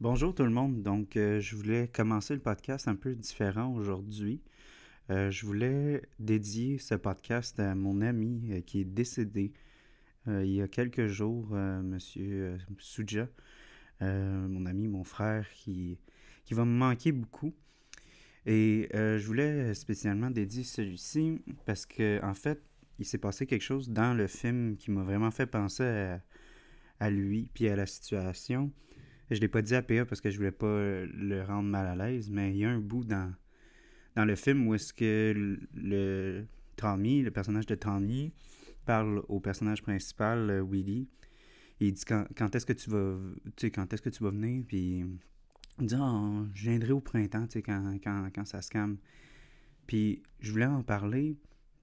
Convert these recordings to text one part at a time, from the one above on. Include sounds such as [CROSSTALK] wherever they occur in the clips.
Bonjour tout le monde. Donc, euh, je voulais commencer le podcast un peu différent aujourd'hui. Euh, je voulais dédier ce podcast à mon ami euh, qui est décédé il y a quelques jours, Monsieur Suja, mon ami, mon frère, qui, qui va me manquer beaucoup. Et je voulais spécialement dédier celui-ci parce que, en fait, il s'est passé quelque chose dans le film qui m'a vraiment fait penser à, à lui puis à la situation. Je l'ai pas dit à PA parce que je voulais pas euh, le rendre mal à l'aise, mais il y a un bout dans, dans le film où est-ce que le, Tommy, le personnage de Tommy, parle au personnage principal, euh, Willy. il dit quand, est-ce que tu vas tu quand est-ce que tu vas venir? Puis il dit oh, je viendrai au printemps tu sais, quand, quand, ça se calme puis je voulais en parler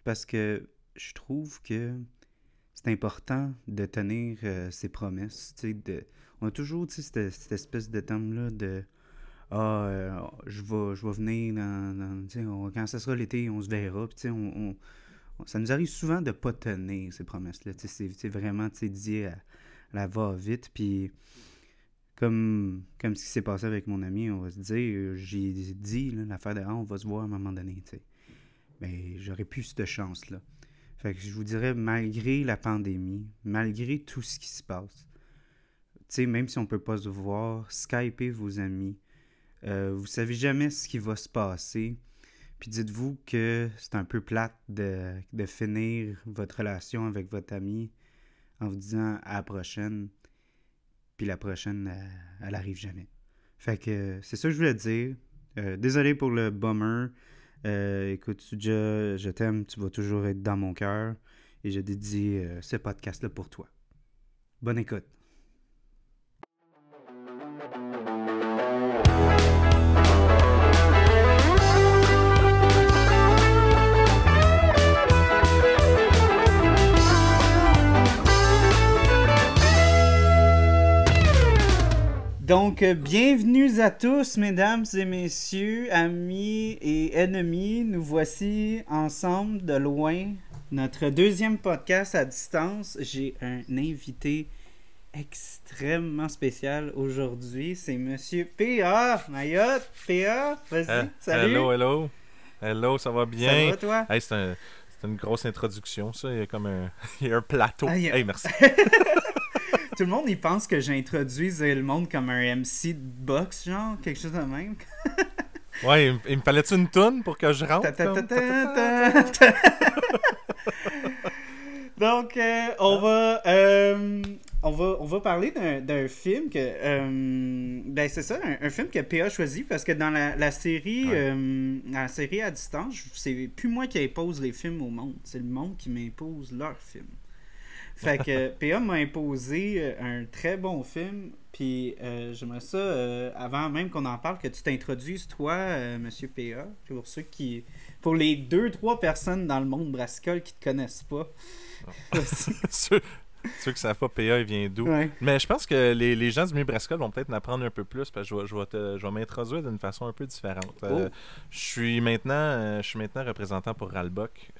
parce que je trouve que c'est important de tenir euh, ses promesses on a toujours cette, espèce de thème-là de Ah, euh, je, vais, venir dans. quand ce sera l'été, on se verra. Puis, on, ça nous arrive souvent de ne pas tenir ces promesses-là. C'est vraiment dit à, la va-vite. Puis, comme, comme ce qui s'est passé avec mon ami, on va se dire j'ai dit l'affaire de ah, on va se voir à un moment donné. Mais j'aurais plus cette chance-là. Fait que je vous dirais, malgré la pandémie, malgré tout ce qui se passe, sais, même si on peut pas se voir, Skypez vos amis. Euh, vous savez jamais ce qui va se passer. Puis dites-vous que c'est un peu plate de, finir votre relation avec votre ami en vous disant à la prochaine. Puis la prochaine, elle, arrive jamais. Fait que c'est ça que je voulais dire. Euh, désolé pour le bummer. Euh, écoute, je, je t'aime, tu vas toujours être dans mon cœur. Et je dédie ce podcast-là pour toi. Bonne écoute. Donc, euh, bienvenue à tous, mesdames et messieurs, amis et ennemis. Nous voici ensemble de loin, notre deuxième podcast à distance. J'ai un invité extrêmement spécial aujourd'hui. C'est Monsieur P.A. Mayotte. P.A., vas-y, euh, salut. Hello, hello. Hello, ça va bien? Ça va, toi? Hey, c'est une grosse introduction, ça. Il y a comme un, [LAUGHS] il y a un plateau. Ah, hey, merci. [LAUGHS] Tout le monde, il pense que j'introduise le monde comme un MC de boxe, genre, quelque chose de même. [LAUGHS] ouais, il, me fallait-tu une toune pour que je rentre? Donc, euh, on va... Euh, on va, on va parler d'un film que. Euh, ben, c'est ça, un, film que PA a choisi parce que dans la, série la série à distance, c'est plus moi qui impose les films au monde, c'est le monde qui m'impose leurs films. Fait que PA m'a imposé euh, un très bon film. Puis euh, j'aimerais ça, euh, avant même qu'on en parle, que tu t'introduises, toi, Monsieur PA, pour ceux qui. Pour les deux, trois personnes dans le monde brassicole qui te connaissent pas. [LAUGHS] ceux, ceux qui savent pas PA, il vient d'où? Mais je pense que les, les gens du milieu brassicole vont peut-être m'apprendre un peu plus parce que je vais, je vais, je vais m'introduire d'une façon un peu différente. Oh. je suis maintenant je suis maintenant représentant pour Ralbock.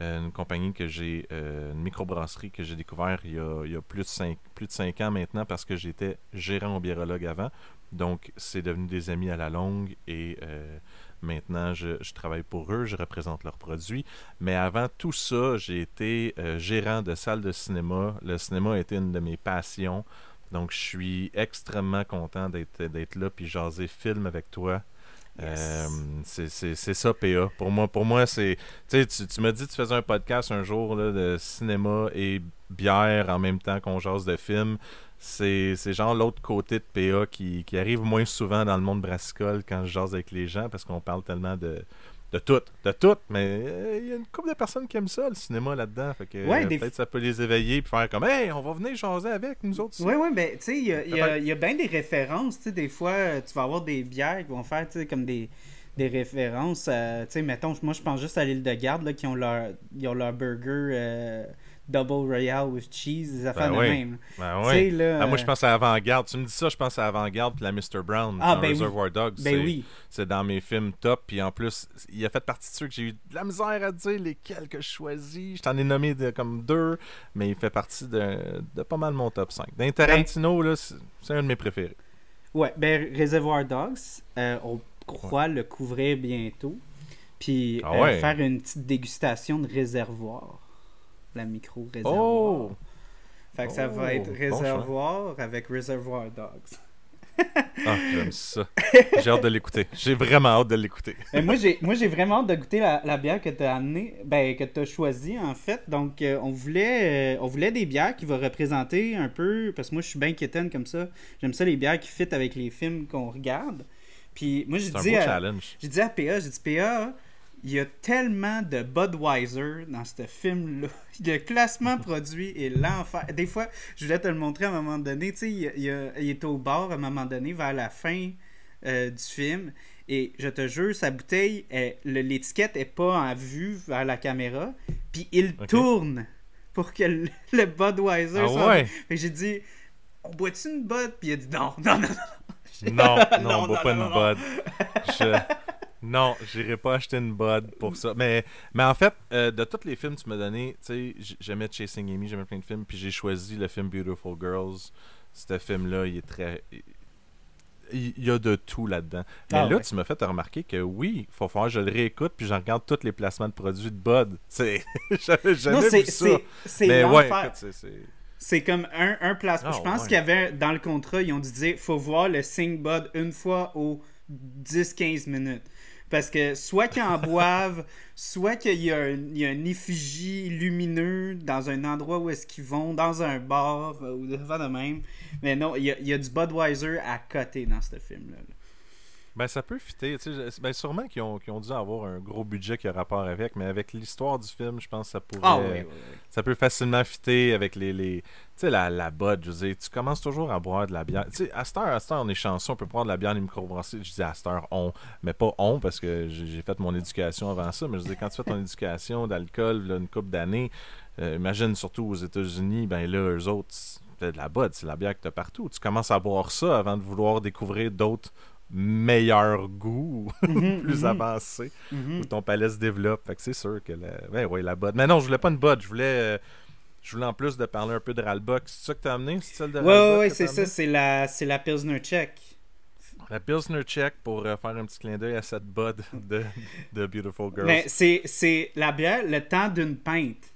Euh, une compagnie que j'ai, euh, une microbrasserie que j'ai découvert il y, a, plus, de 5, plus de 5 ans maintenant parce que j'étais gérant au biérologue avant. Donc, c'est devenu des amis à la longue et euh, maintenant, je, travaille pour eux, je représente leurs produits. Mais avant tout ça, j'ai été gérant de salle de cinéma. Le cinéma a une de mes passions. Donc, je suis extrêmement content d'être, d'être là puis jaser film avec toi. Euh, c'est ça, PA. Pour moi, pour moi c'est. Tu, tu m'as dit que tu faisais un podcast un jour là, de cinéma et bière en même temps qu'on jase de films. C'est genre l'autre côté de PA qui, qui, arrive moins souvent dans le monde brassicole quand je jase avec les gens parce qu'on parle tellement de, de tout, de tout, mais euh, il y a une couple de personnes qui aiment ça, le cinéma là-dedans. Fait que ouais, peut-être ça peut les éveiller et faire comme Hey, on va venir jaser avec nous autres. Oui, oui, mais tu sais, il y a, y a, bien des références. Tu sais, des fois, tu vas avoir des bières qui vont faire comme des, des références. tu sais, mettons, moi je pense juste à l'île de Garde là, qui ont leur, ils ont leur burger. Euh, Double Royale with Cheese, des affaires ben de même. Ben oui. Là, ah, moi, je pense à Avant-Garde. Tu me dis ça, je pense à Avant-Garde puis la Mr. Brown ah, dans ben Reservoir Dogs. Ben oui. C'est dans mes films top. Puis en plus, il a fait partie de ceux que j'ai eu de la misère à dire lesquels que je choisis. Je t'en ai nommé de, comme deux, mais il fait partie de, de pas mal mon top 5. D'un Tarantino, là, c'est un de mes préférés. Ouais, ben Reservoir Dogs, on croit le couvrir bientôt. Puis ah faire une petite dégustation de réservoir. La micro-réservoir. Oh! Fait que ça va oh, être réservoir avec Reservoir Dogs. ah, j'aime [LAUGHS] ça. J'ai hâte de l'écouter. J'ai vraiment hâte de l'écouter. moi, j'ai, moi, j'ai vraiment hâte de goûter la, bière que tu as amenée, ben, que tu as choisie, en fait. Donc, euh, on, voulait, euh, on voulait des bières qui vont représenter un peu, parce que moi, je suis bien quétaine comme ça. J'aime ça, les bières qui fit avec les films qu'on regarde. Puis, moi, j'ai dit, à, j'ai dit à PA, j'ai dit, PA, il y a tellement de Budweiser dans ce film-là. [LAUGHS] Le classement [LAUGHS] produit est l'enfer. Des fois, je voulais te le montrer à un moment donné. Tu sais, il, il, est au bar à un moment donné, vers la fin euh, du film. Et je te jure, sa bouteille, l'étiquette est pas en vue vers la caméra. Puis il tourne pour que le, Budweiser ah soit. Ouais? j'ai dit, on boit-tu une Bud? Puis il a dit non, non, non, non. [LAUGHS] Non, non, on boit pas une Bud. Je... Non, j'irai pas acheter une Bud pour ça. Mais, mais en fait, euh, de tous les films que tu m'as donné, tu sais, j'aimais Chasing Amy, j'aimais plein de films, puis j'ai choisi le film Beautiful Girls. Ce film-là, il est très. Il y a de tout là-dedans. Mais ah là, tu m'as fait remarquer que oui, il faut faire, je le réécoute, puis je regarde tous les placements de produits de Bud. [LAUGHS] C'est. J'avais jamais vu ça. C'est ouais, c'est comme un, un placement. je ah, pense qu'il y avait dans le contrat, ils ont dit faut voir le Sing Bud une fois aux 10-15 minutes. Parce que soit qu'ils en [LAUGHS] boivent, soit qu'il y, a un, y a un effigie lumineux dans un endroit où est-ce qu'ils vont, dans un bar, ou de de même. Mais non, il y a, y a, du Budweiser à côté dans ce film-là. Ben, ça peut fitter. Ben, sûrement qu'ils ont, ont, dû avoir un gros budget qui a rapport avec, mais avec l'histoire du film, je pense que ça pourrait. Ah, oui, Ça peut facilement fitter avec les. les sais, la, la bod, je veux dire, tu commences toujours à boire de la bière. Tu sais, à cette heure, à cette heure, on est chanceux, on peut prendre de la bière des microbrasseries. Je dis à cette heure, on, mais pas on, parce que j'ai fait mon éducation avant ça, mais je veux dire, quand tu fais ton éducation d'alcool, une couple d'années, euh, imagine surtout aux États-Unis, ben là, eux autres, de la bod, c'est la bière que tu as partout. Tu commences à boire ça avant de vouloir découvrir d'autres meilleur goût, [LAUGHS] mhm, plus mhm. avancé, mhm. où ton palais se développe. Fait que c'est sûr que la... Ben, ouais, la botte. Mais non, je voulais pas une botte, je voulais. Euh, je voulais en plus de parler un peu de Ralbock. C'est ça que t'as amené? C'est celle de Ouais, ouais, c'est ça. C'est la, c'est la Pilsner Check. La Pilsner Check pour euh, faire un petit clin d'œil à cette bud de, de Beautiful Girls. Mais c'est la bière, le temps d'une pinte.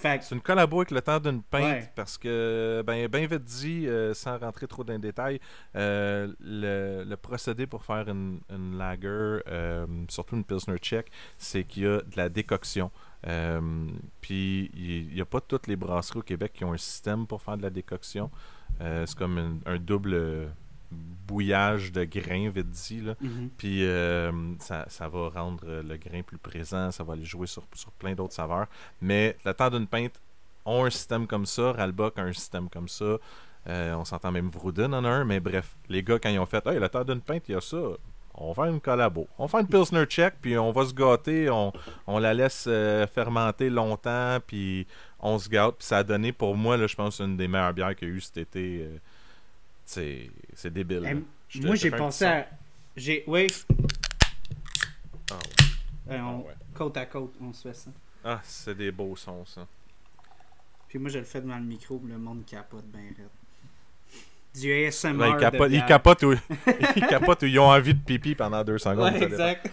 C'est une collabo avec le temps d'une pinte parce que, ben, bien vite dit, euh, sans rentrer trop dans les détails, euh, le, procédé pour faire une, une lager, euh, surtout une Pilsner Check, c'est qu'il y a de la décoction. Puis il n'y a pas toutes les brasseries au Québec qui ont un système pour faire de la décoction. c'est comme un double bouillage de grains, vite dit. Là. Mhm. Puis euh, ça, ça, va rendre le grain plus présent, ça va aller jouer sur, sur plein d'autres saveurs. Mais le temps d'une pinte ont un système comme ça, Ralbock a un système comme ça. Euh, on s'entend même Vrouden en a un, mais bref, les gars, quand ils ont fait Hey, le temps d'une pinte, il y a ça. On va faire une collabo. On va faire une Pilsner check, puis on va se gâter. On, on la laisse euh, fermenter longtemps, puis on se gâte. Puis ça a donné, pour moi, là, je pense, une des meilleures bières qu'il y a eu cet été. C'est débile. moi, j'ai pensé à. J'ai. Oui. Ah ouais. Euh, ah côte à côte, on se fait ça. Ah, c'est des beaux sons, ça. Puis moi, je le fais devant le micro, le monde capote bien raide. Du ASMR. Ils, capotent, [LAUGHS] ils, capotent ils capotent ou ils ont envie de pipi pendant deux secondes. Ouais, exact.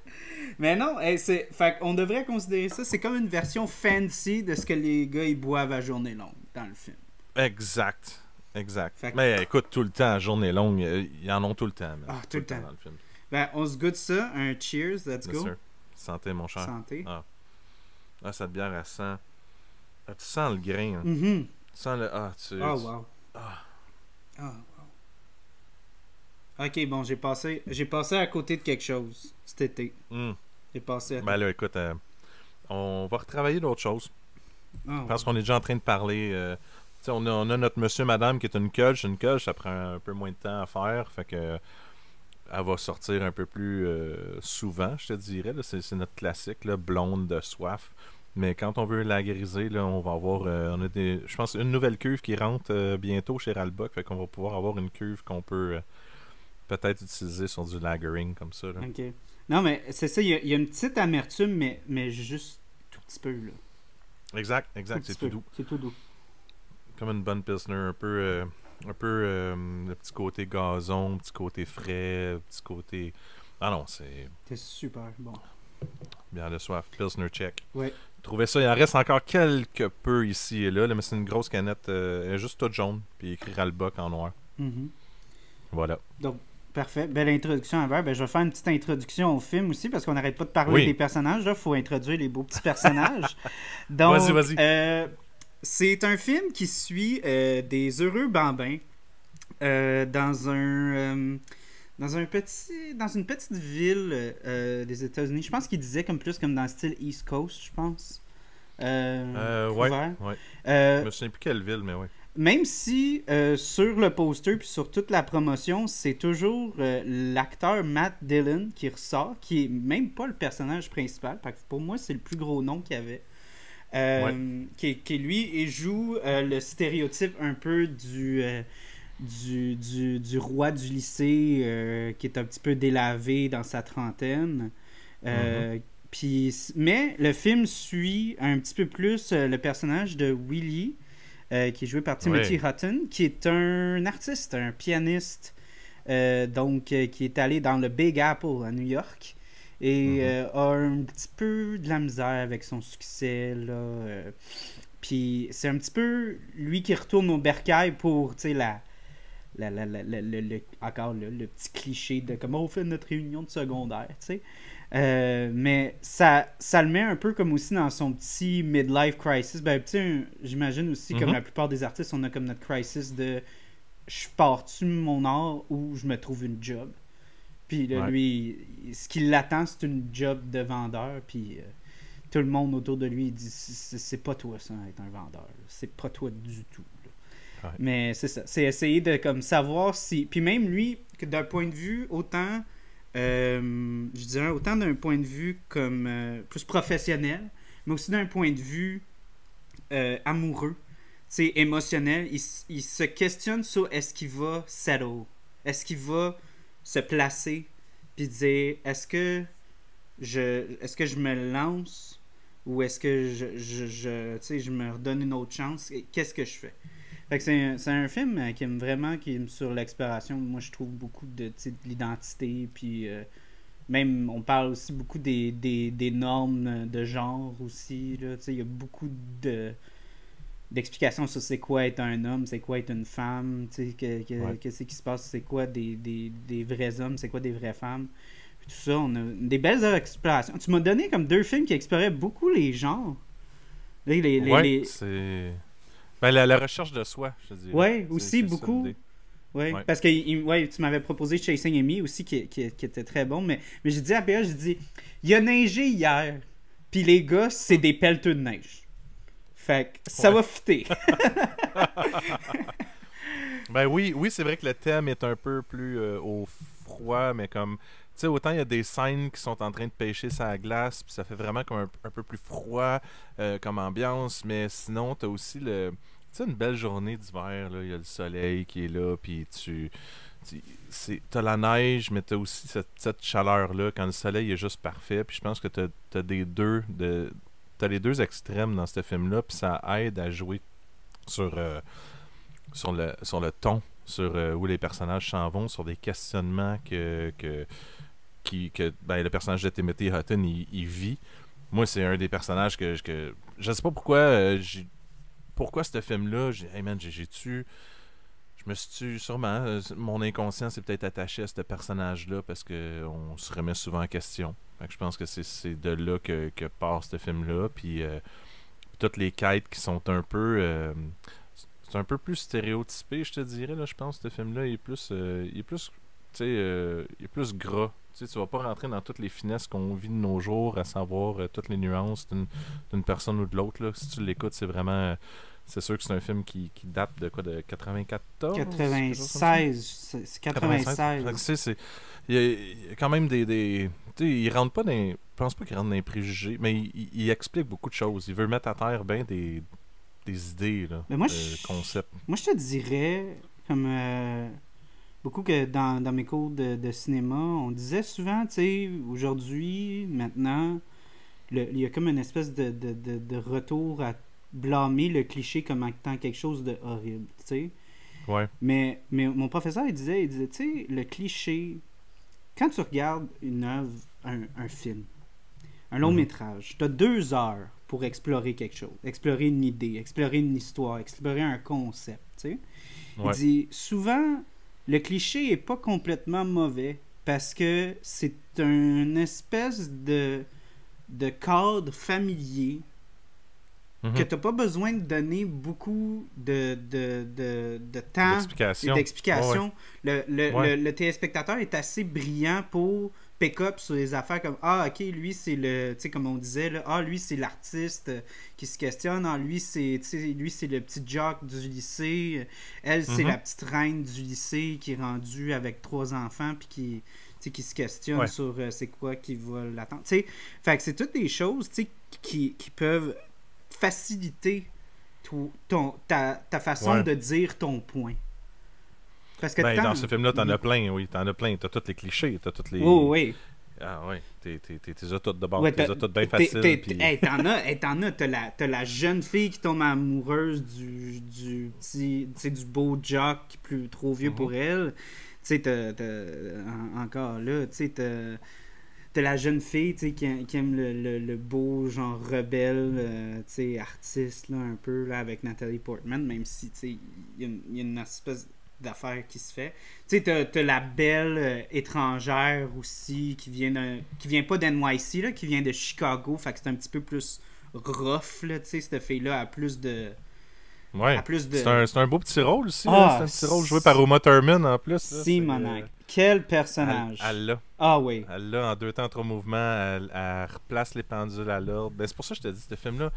[LAUGHS] Mais non, c'est... Fait on devrait considérer ça, c'est comme une version fancy de ce que les gars ils boivent à journée longue dans le film. Exact. Exact. Mais écoute, tout le temps, journée longue, ils en ont tout le temps. ah, tout, le temps. Dans le film. Ben, on se goûte ça. Un cheers, let's go. Santé, mon cher. Santé. Ah. ah, cette bière, elle sent. Ah, tu sens le grain. Hein. Mm-hmm. Tu sens le. Ah, tu. Oh, wow. Ah. Ah, wow. Ok, bon, j'ai passé, j'ai passé à côté de quelque chose cet été. Mm. J'ai passé à. Ben là, écoute, euh, on va retravailler d'autres choses. Ah, Parce qu'on est déjà en train de parler. Euh, on a, notre monsieur, madame qui est une coach. Une coach, ça prend un peu moins de temps à faire. Fait que elle va sortir un peu plus euh, souvent, je te dirais. C'est notre classique, là, blonde de soif. Mais quand on veut la griser, là, on va avoir euh, on a des, je pense une nouvelle cuve qui rentre euh, bientôt chez Ralbuck. Fait qu'on va pouvoir avoir une cuve qu'on peut peut-être utiliser sur du lagering comme ça. OK. Non, mais c'est ça, il y, a une petite amertume, mais, mais juste tout petit peu. Là. Exact, exact, c'est tout doux. C'est tout doux comme une bonne pilsner, un peu, euh, un peu euh, le petit côté gazon, petit côté frais, petit côté. Ah non, c'est. C'est super bon. Bien de soif. Pilsner check. Oui. Trouvez ça. Il en reste encore quelques peu ici et là, mais c'est une grosse canette. Euh, elle est juste toute jaune, puis écrit Ralbuck en noir. Mm-hmm. Voilà. Donc, parfait. Belle introduction à Ben, je vais faire une petite introduction au film aussi, parce qu'on n'arrête pas de parler des personnages. Il faut introduire les beaux petits personnages. [LAUGHS] Donc, vas-y, vas-y. Euh, c'est un film qui suit euh, des heureux bambins dans un dans un petit dans une petite ville des États-Unis. Je pense qu'il disait comme plus comme dans le style East Coast, je pense. Euh, ouais, ouais. je me souviens plus quelle ville, mais ouais. Même si sur le poster puis sur toute la promotion, c'est toujours l'acteur Matt Dillon qui ressort, qui est même pas le personnage principal. Pour moi, c'est le plus gros nom qu'il y avait. Euh, qui, qui, lui joue euh, le stéréotype un peu du, euh, du, du, du, roi du lycée qui est un petit peu délavé dans sa trentaine. Mm-hmm. Puis, mais le film suit un petit peu plus le personnage de Willie, qui est joué par Timothy Hutton, qui est un artiste, un pianiste, donc qui est allé dans le Big Apple à New York et mhm. euh, a un petit peu de la misère avec son succès. Là, euh. puis c'est un petit peu lui qui retourne au bercail pour, tu sais, la, la, la, le, encore le, petit cliché de comment on fait notre réunion de secondaire, tu sais. Euh, mais ça, ça le met un peu comme aussi dans son petit midlife crisis. Ben, j'imagine aussi, comme mhm. la plupart des artistes, on a comme notre crisis de je pars-tu mon art ou je me trouve une job? Puis lui, ce qui l'attend, c'est une job de vendeur. Puis euh, tout le monde autour de lui dit c'est pas toi ça, être un vendeur. C'est pas toi du tout. Mais c'est ça. C'est essayer de comme savoir si. Puis même lui, d'un point de vue autant. Euh, je dirais autant d'un point de vue comme euh, plus professionnel, mais aussi d'un point de vue amoureux, c'est émotionnel. Il, se questionne sur est-ce qu'il va settle, est-ce qu'il va se placer? Puis dire est-ce que je est-ce que je me lance ou est-ce que je, je, je, je me redonne une autre chance? Qu'est-ce que je fais? Fait que c'est un, un, film euh, qui aime vraiment qui aime sur l'exploration moi je trouve beaucoup de, de l'identité puis euh, même on parle aussi beaucoup des, des, des normes de genre aussi il y a beaucoup de d'explications sur c'est quoi être un homme, c'est quoi être une femme, qu'est-ce qui se passe, c'est quoi des, des, des, vrais hommes, c'est quoi des vraies femmes. tout ça, on a des belles explorations. Tu m'as donné comme deux films qui exploraient beaucoup les genres. Les, les, c'est... Ben, la, recherche de soi, je dirais. Oui, aussi beaucoup. Oui, parce que ouais, tu m'avais proposé Chasing Amy aussi, qui, qui, qui, était très bon, mais, mais j'ai dit à PA, j'ai dit, il y a neigé hier, puis les gars, c'est des pelleteux de neige. Fait que ça va fitter. [LAUGHS] [LAUGHS] ben oui, oui, c'est vrai que le thème est un peu plus euh, au froid, mais comme tu sais, autant il y a des scènes qui sont en train de pêcher sa glace, puis ça fait vraiment comme un, peu plus froid euh, comme ambiance, mais sinon, tu as aussi le. Sais, une belle journée d'hiver, il y a le soleil qui est là, puis tu. T'as la neige, mais t'as aussi cette, cette chaleur-là quand le soleil est juste parfait. Puis je pense que t'as as des deux de, t'as les deux extrêmes dans ce film-là, puis ça aide à jouer sur, euh, sur, le, sur le ton, sur euh, où les personnages s'en vont, sur des questionnements que, que, qui, que ben, le personnage de Timothy Hutton il, vit. Moi, c'est un des personnages que, que je sais pas pourquoi euh, pourquoi ce film-là, j'ai hey j'ai-tu je me suis sûrement mon inconscient s'est peut-être attaché à ce personnage-là parce que on se remet souvent en question je pense que c'est de là que, que part ce film-là. Puis euh, toutes les quêtes qui sont un peu. Euh, c'est un peu plus stéréotypé, je te dirais. Là, je pense que ce film-là est plus. Euh, il est plus. Tu sais, il est plus gras. Tu sais, tu vas pas rentrer dans toutes les finesses qu'on vit de nos jours, à savoir toutes les nuances d'une personne ou de l'autre. Si tu l'écoutes, c'est vraiment c'est sûr que c'est un film qui, qui, date de quoi, de 94 96. C'est 96. il, y a, quand même des. des il rentre pas dans. Je pense pas qu'il rentre dans les préjugés, mais il, explique beaucoup de choses. Il veut mettre à terre bien des, des idées, là, mais moi, je, concepts. Moi, je te dirais, comme. Euh, beaucoup que dans, dans mes cours de, de, cinéma, on disait souvent, tu sais, aujourd'hui, maintenant, il y a comme une espèce de, de, de retour à blâmer le cliché comme étant quelque chose de horrible, tu sais. Ouais. Mais, mais mon professeur, il disait, il disait, tu sais, le cliché, quand tu regardes une œuvre, un, film, un long mhm. métrage, tu as deux heures pour explorer quelque chose, explorer une idée, explorer une histoire, explorer un concept, tu sais. Il dit, souvent, le cliché est pas complètement mauvais parce que c'est une espèce de, de cadre familier Mhm. que tu n'as pas besoin de donner beaucoup de, de, de, de temps et d'explication. Le, le, le, téléspectateur est assez brillant pour pick up sur les affaires comme Ah, ok, lui, c'est le. Tu sais, comme on disait, là, Ah, lui, c'est l'artiste qui se questionne. Ah, lui, c'est lui, c'est le petit jock du lycée. Elle, c'est la mhm. petite reine du lycée qui est rendue avec trois enfants puis qui qui se questionne sur euh, c'est quoi qui va l'attendre. Fait que c'est toutes des choses qui, qui peuvent faciliter ton, ta, ta façon de dire ton point. Parce que ben, dans ce film-là, t'en as plein, oui, t'en as plein. T'as tous les clichés, t'as toutes les... Oh, oui. Ah oui, t'es toutes de bord, t'es toutes bien faciles. T'en as, t'as la, la jeune fille qui tombe amoureuse du, du petit, du beau jock plus trop vieux pour mhm. elle. Tu sais, encore là, tu sais, T'as la jeune fille qui, qui aime le, le, beau genre rebelle, euh, artiste là, un peu là, avec Nathalie Portman, même si il y, y, a une espèce d'affaire qui se fait. Tu sais, t'as, la belle euh, étrangère aussi qui vient qui vient pas d'NYC, là, qui vient de Chicago, fait que c'est un petit peu plus rough, là, tu cette fille-là a plus de Ouais. C'est un, un, beau petit rôle aussi. Ah, c'est un petit rôle joué par Uma Thurman en plus. Simonac. Quel personnage. Elle l'a. Ah oui. Elle l'a en deux temps, trois mouvements. Elle, replace les pendules à l'ordre. Ben, c'est pour ça que je te dis, ce film-là.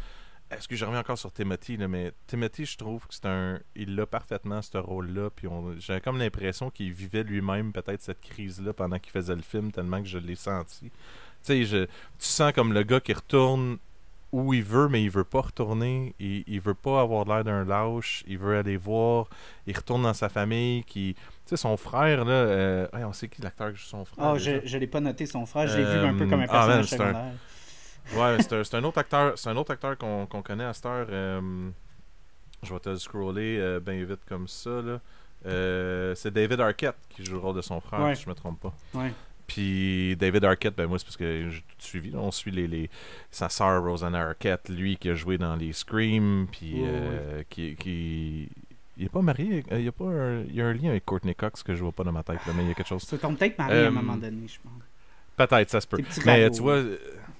Est-ce que je reviens encore sur Timothy, là, mais Timothy, je trouve que c'est un. Il a parfaitement ce rôle-là. Puis j'avais comme l'impression qu'il vivait lui-même peut-être cette crise-là pendant qu'il faisait le film, tellement que je l'ai senti. Tu sais, tu sens comme le gars qui retourne où il veut, mais il veut pas retourner. Il, il veut pas avoir l'air d'un lâche. Il veut aller voir. Il retourne dans sa famille. Qui, tu sais, son frère, là. Euh, on sait qui l'acteur qui joue son frère. Oh, je, je l'ai pas noté, son frère. Je l'ai vu un peu comme un euh, ah, personnage secondaire. Ouais, [LAUGHS] c'est un, autre acteur, c'est un autre acteur qu'on connaît à cette heure. Euh, je vais te le scroller bien vite comme ça. Là. c'est David Arquette qui joue le rôle de son frère, si je me trompe pas. Ouais. Puis David Arquette, ben moi, c'est parce que j'ai tout suivi. On suit les, les, sa sœur Rosanna Arquette, lui qui a joué dans les Scream, puis euh, qui, qui. Il n'est pas marié, il y a pas un, il y a un lien avec Courtney Cox que je vois pas dans ma tête, mais il y a quelque chose. C'est peut-être marié à un euh, moment donné, je pense. Peut-être, ça se peut. Mais tu vois,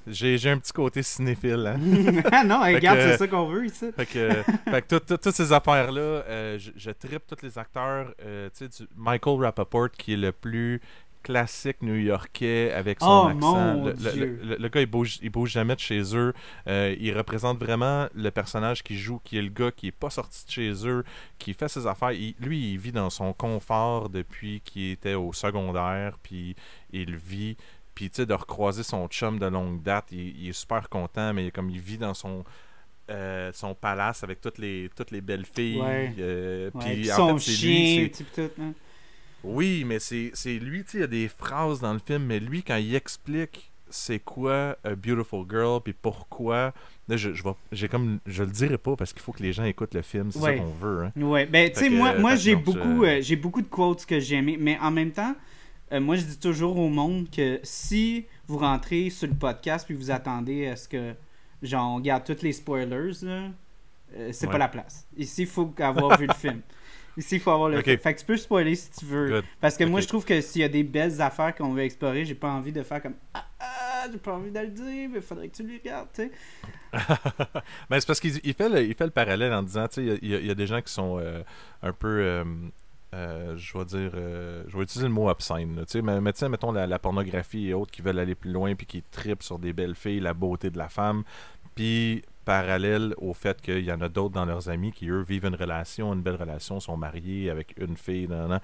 j'ai un petit côté cinéphile. Hein? [LAUGHS] non, regarde, c'est ça qu'on veut ici. Fait que, fait que toutes ces affaires-là, euh, je, je tripe tous les acteurs. Euh, tu sais, Michael Rappaport, qui est le plus classique new-yorkais avec son oh, accent. Le, le, gars, il bouge, il bouge jamais de chez eux. Euh, il représente vraiment le personnage qui joue, qui est le gars qui est pas sorti de chez eux, qui fait ses affaires. lui, il vit dans son confort depuis qu'il était au secondaire, puis il vit. Puis, tu sais, de recroiser son chum de longue date, il, est super content, mais comme il vit dans son. Euh, son palace avec toutes les toutes les belles filles euh, puis son chien tout, hein. Oui, mais c'est lui, tu il y a des phrases dans le film, mais lui, quand il explique c'est quoi A Beautiful Girl, puis pourquoi. Là, je, je, j'ai comme, je le dirai pas parce qu'il faut que les gens écoutent le film, c'est ça qu'on veut. Hein. Ouais, ben, tu sais, moi, moi j'ai beaucoup, euh, j'ai beaucoup de quotes que j'ai aimé, mais en même temps, euh, moi, je dis toujours au monde que si vous rentrez sur le podcast puis vous attendez à ce que, genre, on garde tous les spoilers, euh, c'est pas la place. Ici, il faut avoir vu le film. Ici, il faut avoir le. Fait que tu peux spoiler si tu veux. Parce que moi, je trouve que s'il y a des belles affaires qu'on veut explorer, j'ai pas envie de faire comme Ah, ah j'ai pas envie de le dire, mais faudrait que tu le regardes, tu sais. [LAUGHS] ben, c'est parce qu'il fait, le, il fait le parallèle en disant, tu sais, il y, a des gens qui sont euh, un peu. Euh, euh, je vais dire, je vais utiliser le mot obscène. sais mais, mettons la, la, pornographie et autres qui veulent aller plus loin puis qui tripent sur des belles filles, la beauté de la femme. Puis parallèle au fait qu'il y en a d'autres dans leurs amis qui, eux, vivent une relation, une belle relation, sont mariés avec une fille. Nan,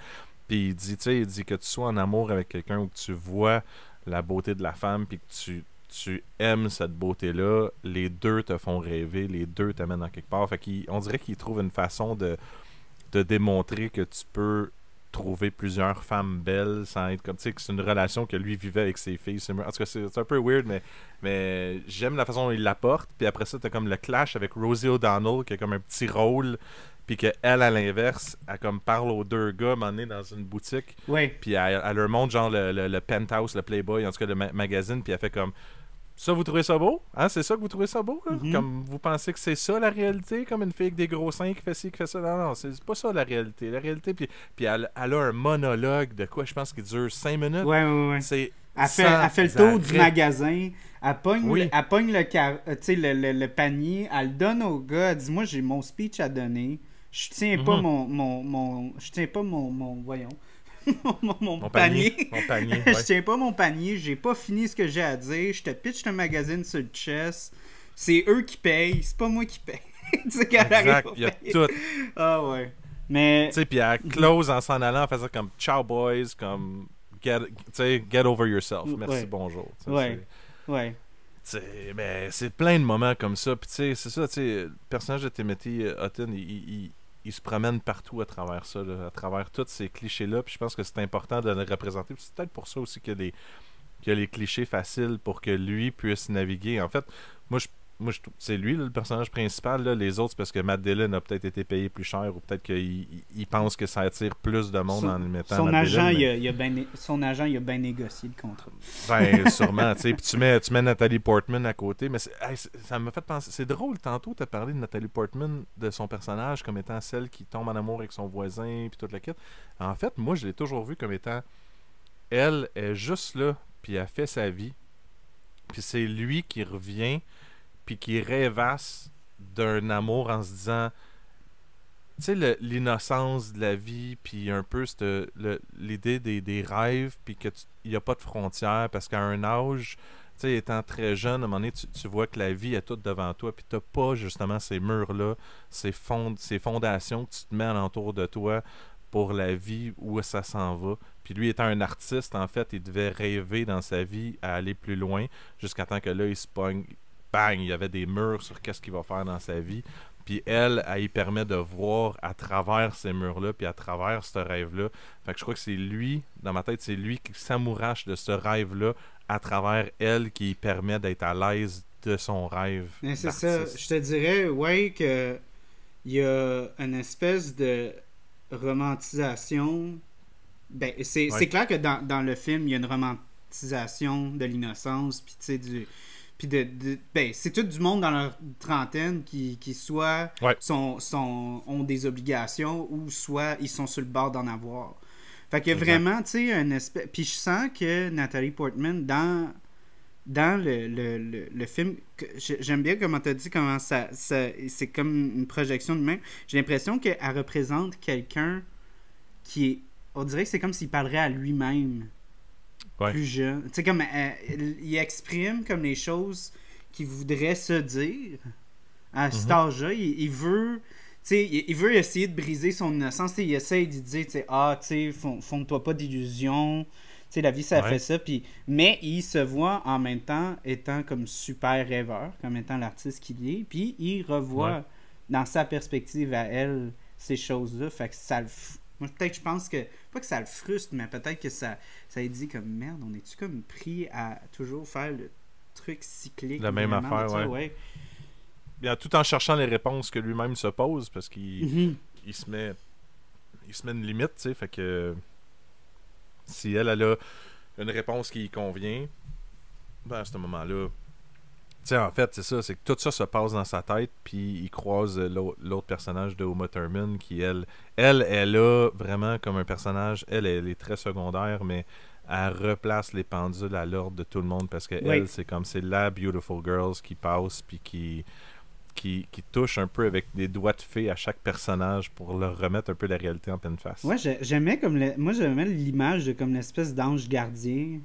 Puis il dit, tu sais, il dit que tu sois en amour avec quelqu'un ou que tu vois la beauté de la femme, puis que tu, tu aimes cette beauté-là, les deux te font rêver, les deux t'amènent dans quelque part. Fait qu'on dirait qu'il trouve une façon de, de démontrer que tu peux trouver plusieurs femmes belles sans être comme tu sais que c'est une relation que lui vivait avec ses filles en tout cas c'est un peu weird mais mais j'aime la façon dont il l'apporte puis après ça t'as comme le clash avec Rosie O'Donnell qui a comme un petit rôle puis qu'elle, à l'inverse, elle comme parle aux deux gars, m'emmener dans une boutique. Ouais. Puis elle, leur montre genre le, le, penthouse, le Playboy, en tout cas le magazine, puis elle fait comme ça, vous trouvez ça beau? Hein? C'est ça que vous trouvez ça beau? Mm-hmm. Comme vous pensez que c'est ça la réalité? Comme une fille avec des gros seins qui fait ci, qui fait ça? Non, non, c'est pas ça la réalité. La réalité, puis, puis elle, elle, a un monologue de quoi je pense qu'il dure cinq minutes. Ouais, ouais, ouais. C'est elle fait, elle fait, le tour du magasin, elle pogne, le, elle pogne le, car, euh, le, le, le, panier, elle le donne au gars, elle dit Moi j'ai mon speech à donner, je tiens pas mhm. mon, mon, mon, Je tiens pas mon. mon voyons. [LAUGHS] mon, mon, panier. Mon panier [LAUGHS] je tiens pas mon panier, j'ai pas fini ce que j'ai à dire, je te pitch le magazine sur le chest. C'est eux qui payent, c'est pas moi qui paye. [LAUGHS] tu sais exact, il y a tout. Ah ouais. Mais. Tu sais, puis elle close en s'en allant, en faisant comme Ciao boys, comme get, get over yourself. Merci, bonjour. Ouais. Ouais. mais c'est plein de moments comme ça. Puis, tu sais, c'est ça, tu sais, le personnage de Timothy Hutton, il, il, il, se promène partout à travers ça, à travers tous ces clichés-là. Puis, je pense que c'est important de le représenter. C'est peut-être pour ça aussi qu'il y y a les clichés faciles pour que lui puisse naviguer. En fait, moi, je moi, c'est lui le personnage principal. Là. Les autres, parce que Matt Dillon a peut-être été payé plus cher ou peut-être qu'il il pense que ça attire plus de monde en le mettant son agent, il a, il a ben, Son agent, il a bien négocié le contrat. Ben, [LAUGHS] sûrement. Puis tu mets, tu mets Nathalie Portman à côté. Mais ça m'a fait penser. C'est drôle, tantôt, tu as parlé de Nathalie Portman, de son personnage, comme étant celle qui tombe en amour avec son voisin, puis toute la quête. En fait, moi, je l'ai toujours vu comme étant. Elle est juste là, puis elle fait sa vie. Puis c'est lui qui revient puis qui rêvasse d'un amour en se disant tu sais l'innocence de la vie puis un peu l'idée des, rêves puis que n'y a pas de frontières parce qu'à un âge tu sais étant très jeune à un moment donné tu, vois que la vie est toute devant toi puis tu n'as pas justement ces murs là ces, ces fondations que tu te mets alentour de toi pour la vie où ça s'en va. Puis lui étant un artiste en fait il devait rêver dans sa vie à aller plus loin jusqu'à temps que là il se pogne bang, il y avait des murs sur qu'est-ce qu'il va faire dans sa vie. Puis elle, elle, permet de voir à travers ces murs-là, puis à travers ce rêve-là. Fait que je crois que c'est lui, dans ma tête, c'est lui qui s'amourache de ce rêve-là à travers elle qui permet d'être à l'aise de son rêve. C'est ça. Je te dirais, ouais, que il y a une espèce de romantisation. Ben, c'est clair que dans, dans, le film, il y a une romantisation de l'innocence, puis tu sais, du de, ben, c'est tout du monde dans leur trentaine qui, qui soit sont, sont, ont des obligations ou soit ils sont sur le bord d'en avoir. Fait que vraiment, tu sais, un espèce. Puis je sens que Nathalie Portman, dans, dans le, le, le, film, j'aime bien comment tu as dit comment ça, ça c'est comme une projection de main. J'ai l'impression qu'elle représente quelqu'un qui est. On dirait que c'est comme s'il parlerait à lui-même plus jeune. Tu sais, comme euh, il exprime comme les choses qu'il voudrait se dire à cet mhm. âge-là. Il, veut. Il, il veut essayer de briser son innocence. il essaie de dire Ah, tu fonde-toi pas d'illusions. la vie, ça fait ça. Puis, mais il se voit en même temps étant comme super rêveur, comme étant l'artiste qu'il est. Puis il revoit dans sa perspective à elle ces choses-là. Fait que ça le moi, peut-être je pense que, pas que ça le frustre, mais peut-être que ça, ça dit comme merde, on est-tu comme pris à toujours faire le truc cyclique La même affaire, ouais. Bien, tout en cherchant les réponses que lui-même se pose, parce qu'il mhm. il se met il se met une limite, tu sais, fait que si elle, elle a une réponse qui convient, ben à ce moment-là, sais, en fait, c'est ça, c'est que tout ça se passe dans sa tête, puis il croise l'autre personnage de Uma Thurman, qui, elle, elle, elle a vraiment comme un personnage, elle, elle est très secondaire, mais elle replace les pendules à l'ordre de tout le monde, parce que elle, c'est comme, c'est la Beautiful Girls qui passe, puis qui, qui, qui, touche un peu avec des doigts de fée à chaque personnage pour leur remettre un peu la réalité en pleine face. Ouais, j'aimais comme moi j'aimais l'image de comme l'espèce d'ange gardien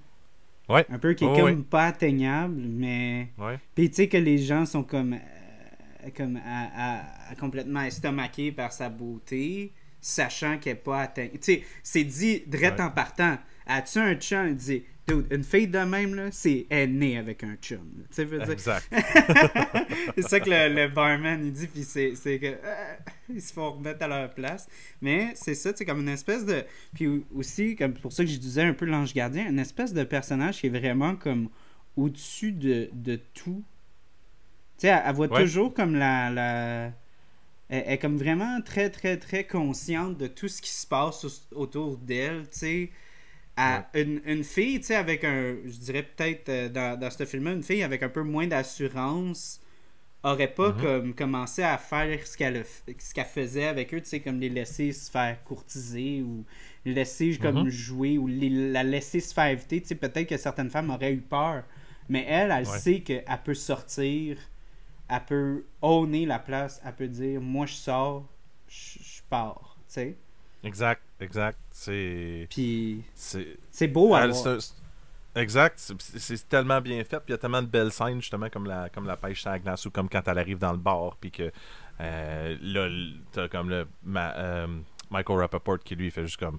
un peu qui est comme pas atteignable, mais. Puis tu sais que les gens sont comme. Euh, comme à, complètement estomaqués par sa beauté, sachant qu'elle n'est pas atteinte. Tu sais, c'est dit direct en partant. As-tu un chum? Il dit une fille de même, là, c'est elle née avec un chum. Tu sais, veux dire... Exact. [LAUGHS] c'est ça que le, barman, il dit, puis c'est, que... Euh, [LAUGHS] ils se font remettre à leur place. Mais c'est ça, c'est comme une espèce de... Puis aussi, comme pour ça que je disais un peu l'ange gardien, une espèce de personnage qui est vraiment comme au-dessus de, de tout. Tu sais, elle, voit toujours comme la... la elle, est comme vraiment très, très, très consciente de tout ce qui se passe autour d'elle, tu sais. Une, une, fille, tu sais, avec un, je dirais peut-être euh, dans, dans ce film-là, une fille avec un peu moins d'assurance aurait pas mm-hmm. comme commencé à faire ce qu'elle ce qu'elle faisait avec eux, tu sais, comme les laisser se faire courtiser ou les laisser comme mm-hmm. jouer ou la laisser se faire éviter, tu sais, peut-être que certaines femmes auraient eu peur. Mais elle, elle sait qu'elle peut sortir elle peut owner la place, elle peut dire moi je sors, je, pars, tu sais. Exact, exact. C'est. Puis. C'est beau à voir. Exact, c'est tellement bien fait, puis il y a tellement de belles scènes justement comme la comme la pêche à la glace ou comme quand elle arrive dans le bar puis que euh, là t'as comme le euh, Michael Rappaport qui lui fait juste comme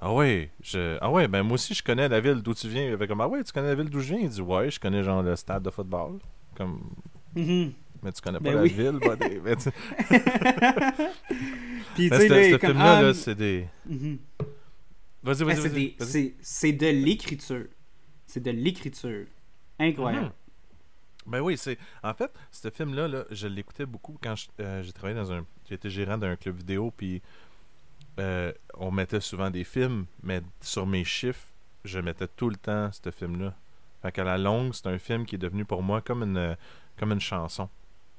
ah ouais, je ah ouais, ben moi aussi je connais la ville d'où tu viens, il fait comme ah ouais, tu connais la ville d'où je viens, il dit ouais, je connais genre le stade de football comme mm-hmm mais tu connais ben pas la ville. [LAUGHS] mais tu... [LAUGHS] Puis, tu sais, ce film-là, c'est des. Mhm. Vas-y, vas-y, ben, vas-y. C'est de l'écriture. C'est de l'écriture. Incroyable. Mhm. Ben oui, c'est. En fait, ce film-là, là, je l'écoutais beaucoup quand euh, j'ai travaillé dans un. J'étais gérant d'un club vidéo, puis euh, on mettait souvent des films, mais sur mes chiffres, je mettais tout le temps ce film-là. Fait qu'à la longue, c'est un film qui est devenu pour moi comme une, comme une chanson.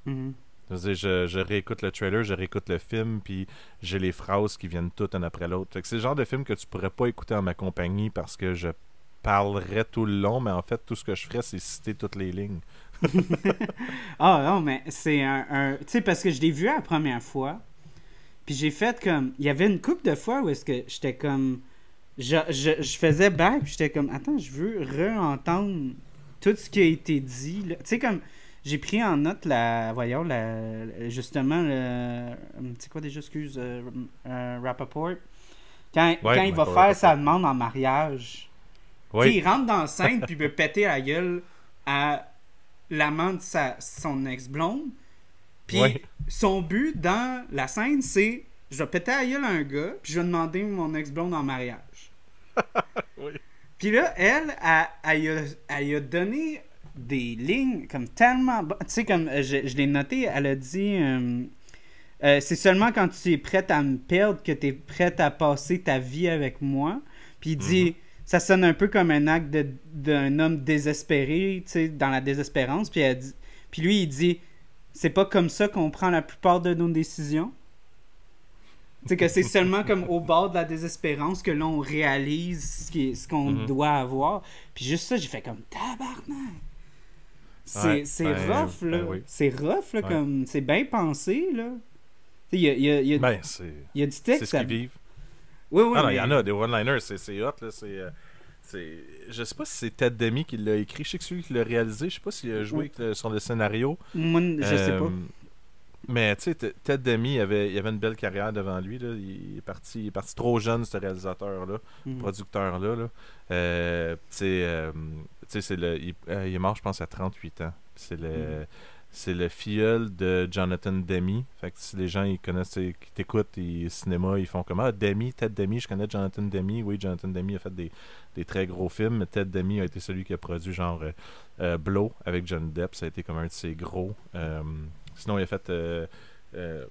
Mhm. je, réécoute le trailer, je réécoute le film, puis j'ai les phrases qui viennent toutes un après l'autre. C'est le genre de film que tu pourrais pas écouter en ma compagnie parce que je parlerais tout le long, mais en fait, tout ce que je ferais, c'est citer toutes les lignes. [LAUGHS] ah non, mais c'est un. Tu sais, parce que je l'ai vu la première fois, puis j'ai fait comme. Il y avait une couple de fois où est-ce que j'étais comme. Je, je, faisais back, puis j'étais comme. Attends, je veux re-entendre tout ce qui a été dit. Tu sais, comme j'ai pris en note la. Voyons, la, justement, le. C'est quoi déjà, excuse, euh, euh, Rappaport. Quand, quand il va faire sa demande en mariage, il rentre dans la scène puis il veut péter la gueule à l'amant de sa, son ex-blonde. Puis son but dans la scène, c'est je vais péter la gueule à un gars, puis je vais demander mon ex-blonde en mariage. [LAUGHS] Puis là, elle, elle, elle, a, donné des lignes comme tellement. Tu sais, comme je, je l'ai noté, elle a dit. Euh, euh, c'est seulement quand tu es prête à me perdre que tu es prête à passer ta vie avec moi. Puis il dit, mhm. Ça sonne un peu comme un acte d'un homme désespéré, tu sais, dans la désespérance. Puis, elle dit, puis lui, il dit, c'est pas comme ça qu'on prend la plupart de nos décisions? Tu sais, que c'est seulement comme au bord de la désespérance que l'on réalise ce qu'on mhm. doit avoir. Puis juste ça, j'ai fait comme tabarnak. C'est ben, rough, là. Ben c'est rough, là, comme... C'est bien pensé, là. Il y a, y, a, y, a, ben, y a du texte. C'est ce qu'ils vivent. Oui, oui. Ah, non, il y en a, des one-liners, c'est hot, là. C'est... Euh, je sais pas si c'est Ted Demi qui l'a écrit. Je sais que celui qui l'a réalisé. Je sais pas s'il a joué sur le scénario. Moi, je sais pas. Euh, mais tu sais, Ted Demi avait, il avait une belle carrière devant lui. Là. Il, est parti, il est parti trop jeune, ce réalisateur-là, mm. producteur-là. Là. Euh, euh, c'est il, euh, il, est mort, je pense, à 38 ans. C'est le, mm. C'est le filleul de Jonathan Demi. Fait que si les gens ils connaissent, qui t'écoutent, ils cinéma, ils font comme Ah, Demi, Ted Demi, je connais Jonathan Demi. Oui, Jonathan Demi a fait des, des très gros films, Ted Demi a été celui qui a produit genre Blow avec John Depp. Ça a été comme un de ses gros. Sinon, il a fait. Euh, euh,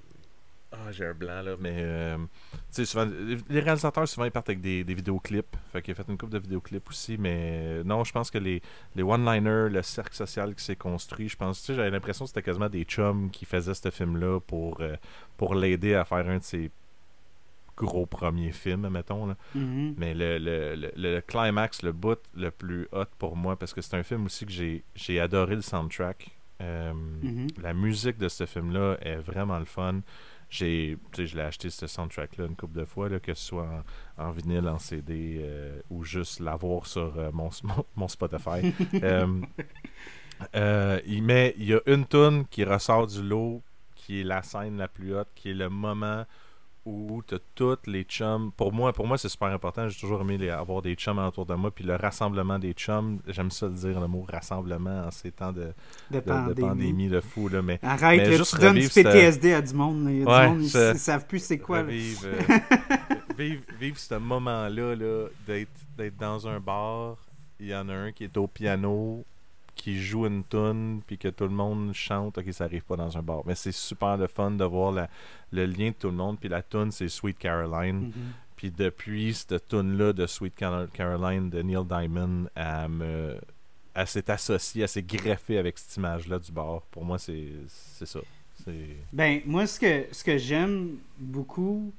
ah, j'ai un blanc là, mais euh, tu sais, souvent, les réalisateurs souvent ils partent avec des, des vidéoclips. Fait qu'il a fait une couple de vidéoclips aussi, mais non, je pense que les, les one-liners, le cercle social qui s'est construit, je pense, tu sais, j'avais l'impression que c'était quasiment des chums qui faisaient ce film-là pour, pour l'aider à faire un de ses gros premiers films, mettons. Là. Mm-hmm. Mais le, le, le, le, climax, le bout le plus hot pour moi, parce que c'est un film aussi que j'ai adoré le soundtrack. Euh, mm-hmm. La musique de ce film-là est vraiment le fun. J'ai, je l'ai acheté ce soundtrack-là une couple de fois, là, que ce soit en, vinyle, en CD euh, ou juste l'avoir sur euh, mon, [LAUGHS] mon, Spotify. [LAUGHS] il, met, il y a une tune qui ressort du lot, qui est la scène la plus haute, qui est le moment où tu as toutes les chums. Pour moi, pour moi c'est super important. J'ai toujours aimé avoir des chums autour de moi. Puis le rassemblement des chums, j'aime ça le dire, le mot rassemblement en ces temps de, de, pandémie. de, fou. Là, mais, Arrête, mais juste tu donnes du PTSD à du monde. Il y a du monde qui ne savent plus c'est quoi. Vivre, [LAUGHS] vivre, vivre, ce moment-là, -là, d'être dans un bar, il y en a un qui est au piano qui joue une tune puis que tout le monde chante, ok, ça arrive pas dans un bar. Mais c'est super le fun de voir le lien de tout le monde. Puis la tune, c'est Sweet Caroline. Mm-hmm. Puis depuis cette tune-là de Sweet Caroline de Neil Diamond, elle, me, elle s'est associée, elle s'est greffée avec cette image-là du bar. Pour moi, c'est ça. Ben, moi, ce que, ce que j'aime beaucoup,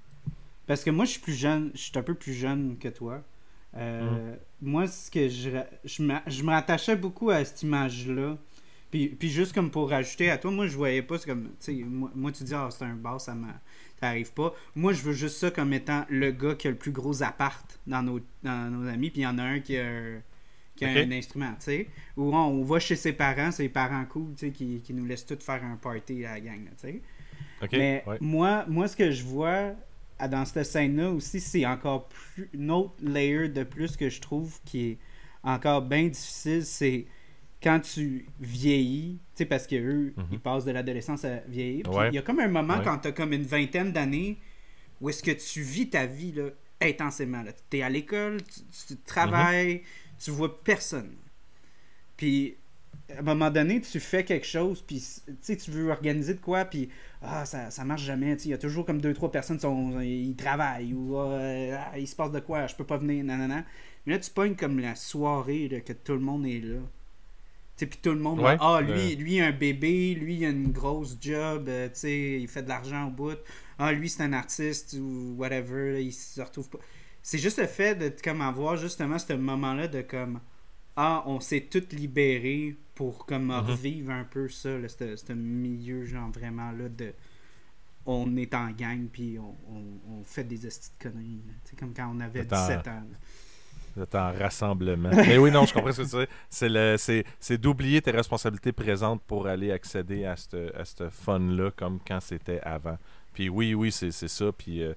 parce que moi, je suis plus jeune, je suis un peu plus jeune que toi. Euh, mm. Moi, ce que je, je, me rattachais beaucoup à cette image-là. Puis, puis, juste comme pour rajouter à toi, moi, je voyais pas, comme, tu sais, moi, tu dis, ah, c'est un bar, ça m'arrive pas. Moi, je veux juste ça comme étant le gars qui a le plus gros appart dans nos, dans nos amis. Puis il y en a un qui a qui a un instrument, tu sais. Ou on, va chez ses parents, ses parents cool, tu sais, qui, qui, nous laissent tous faire un party à la gang, tu sais. Mais moi, moi, ce que je vois dans cette scène-là aussi, c'est encore plus une autre layer de plus que je trouve qui est encore bien difficile, c'est quand tu vieillis, tu sais, parce qu'eux, mhm. ils passent de l'adolescence à vieillir. il y a comme un moment quand tu as comme une vingtaine d'années où est-ce que tu vis ta vie là, intensément. Tu es à l'école, tu, travailles, tu vois personne. Puis à un moment donné, tu fais quelque chose, puis tu veux organiser de quoi, puis ah, ça, ça marche jamais. Il y a toujours comme deux, trois personnes qui sont, ils travaillent, ou ah, il se passe de quoi, je peux pas venir, nanana. Mais là, tu pognes comme la soirée que tout le monde est là. Puis tout le monde, ah, lui, lui, a un bébé, lui, il a une grosse job, euh, sais il fait de l'argent au bout. Ah, lui, c'est un artiste ou whatever, il se retrouve pas c'est juste le fait de comme avoir justement ce moment-là de comme ah on s'est tous libérés pour comme mhm. revivre un peu ça ce milieu genre vraiment là de on est en gang puis on, on, fait des estis de conneries c'est comme quand on avait 17 ans Vous êtes en rassemblement. Mais oui, non, je comprends ce que tu dis. C'est, le, c'est, c'est d'oublier tes responsabilités présentes pour aller accéder à ce à fun-là comme quand c'était avant. Puis oui, oui, c'est, c'est ça. Puis euh,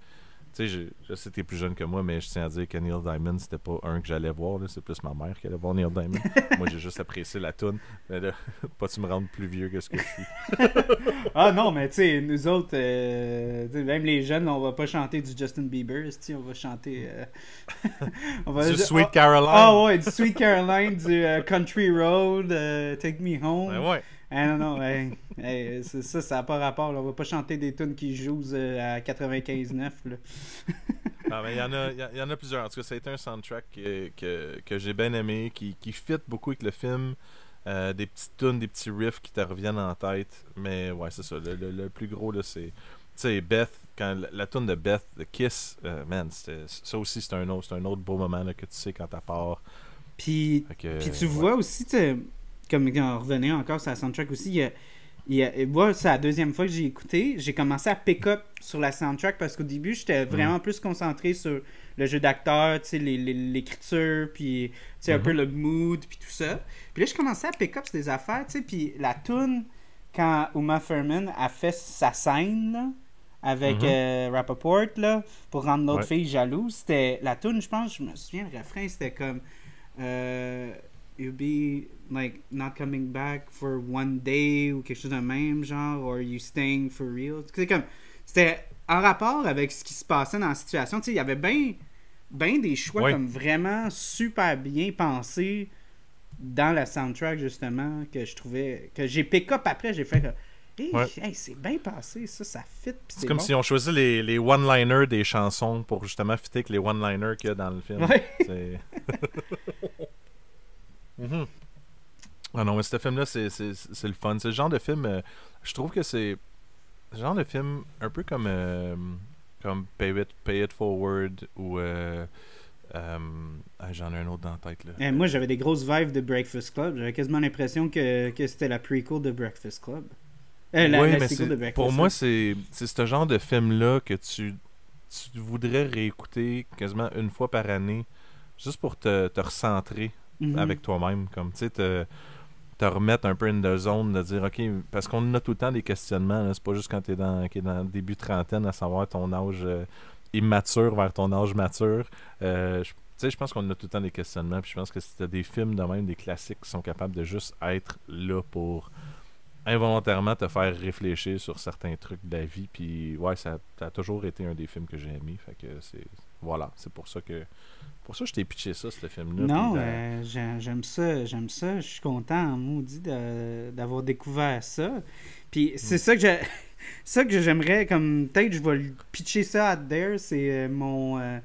sais, je, je, sais que tu es plus jeune que moi, mais je tiens à dire que Neil Diamond, c'était pas un que j'allais voir. C'est plus ma mère qui allait voir Neil Diamond. [LAUGHS] moi, j'ai juste apprécié la tune. Mais là, [LAUGHS] pas tu me rendre plus vieux que ce que je suis. [LAUGHS] ah non, mais tu sais, nous autres, euh, même les jeunes, on va pas chanter du Justin Bieber. On va chanter. Euh, on va, du Sweet Caroline. Ah ouais, du Sweet Caroline, du euh, Country Road, Take Me Home. Ben ouais. Ah non, non, hey, ça, ça n'a pas rapport. Là. On va pas chanter des tunes qui jouent euh, à 95-9. [LAUGHS] non, mais il y, en a, y, en a plusieurs. En tout cas, ça a été un soundtrack que, que, que j'ai bien aimé, qui, qui fit beaucoup avec le film. Euh, des petites tunes, des petits riffs qui te reviennent en tête. Mais ouais, c'est ça. Le, le, plus gros, là, c'est. Tu sais, Beth, quand la, tune de Beth, The Kiss, euh, man, ça aussi, c'est un autre, un autre beau moment là, que tu sais quand t'as part. Puis, puis tu vois aussi, tu comme on revenait encore sur la soundtrack aussi, il y a, moi, c'est la deuxième fois que j'ai écouté. J'ai commencé à pick up sur la soundtrack parce qu'au début, j'étais mm. vraiment plus concentré sur le jeu d'acteur, l'écriture, puis un peu mm-hmm. le mood, puis tout ça. Puis là, je commençais à pick up sur des affaires, puis la tune quand Uma Thurman a fait sa scène, avec mm Rappaport, là, pour rendre l'autre fille jalouse, c'était la tune, je pense, je me souviens, le refrain, c'était comme... Euh, you'll be like not coming back for one day ou quelque chose de même genre or you staying for real? C'est comme c'était en rapport avec ce qui se passait dans la situation tu sais il y avait bien ben des choix comme vraiment super bien pensés dans la soundtrack justement que je trouvais que j'ai pick up après j'ai fait Hey, c'est bien passé, ça, ça fit. C'est comme si on choisit les, les one-liners des chansons pour justement fitter avec les one-liners qu'il y a dans le film. Ouais. [LAUGHS] [LAUGHS] Mhm. Ah non, mais ce film-là, c'est le fun. C'est le genre de film, euh, je trouve que c'est le genre de film un peu comme, euh, comme Pay, It, Pay It Forward ou. Euh, ah, J'en ai un autre dans la tête. Là. Eh, moi, j'avais des grosses vibes de Breakfast Club. J'avais quasiment l'impression que, que c'était la prequel de Breakfast Club. oui, mais pour moi, c'est ce genre de film-là que tu, tu voudrais réécouter quasiment une fois par année, juste pour te, te recentrer Mhm. avec toi-même. Comme, tu sais, te, remettre un peu in the zone, de dire, OK, parce qu'on a tout le temps des questionnements. C'est pas juste quand tu es dans, dans le début trentaine, à savoir ton âge euh, immature vers ton âge mature. Euh, tu sais, je pense qu'on a tout le temps des questionnements. Puis je pense que c'était des films de même, des classiques qui sont capables de juste être là pour involontairement te faire réfléchir sur certains trucs de la vie. Puis ouais, ça, a toujours été un des films que j'ai aimé. Fait que c'est voilà, c'est pour ça que pour ça je t'ai pitché ça, ce film-là. Non, euh, j'aime ça, j'aime ça. Je suis content, maudit, d'avoir découvert ça. Puis c'est mm. ça que j'ai. [LAUGHS] ça que j'aimerais, comme peut-être je vais pitcher ça à there, c'est euh, mon, euh,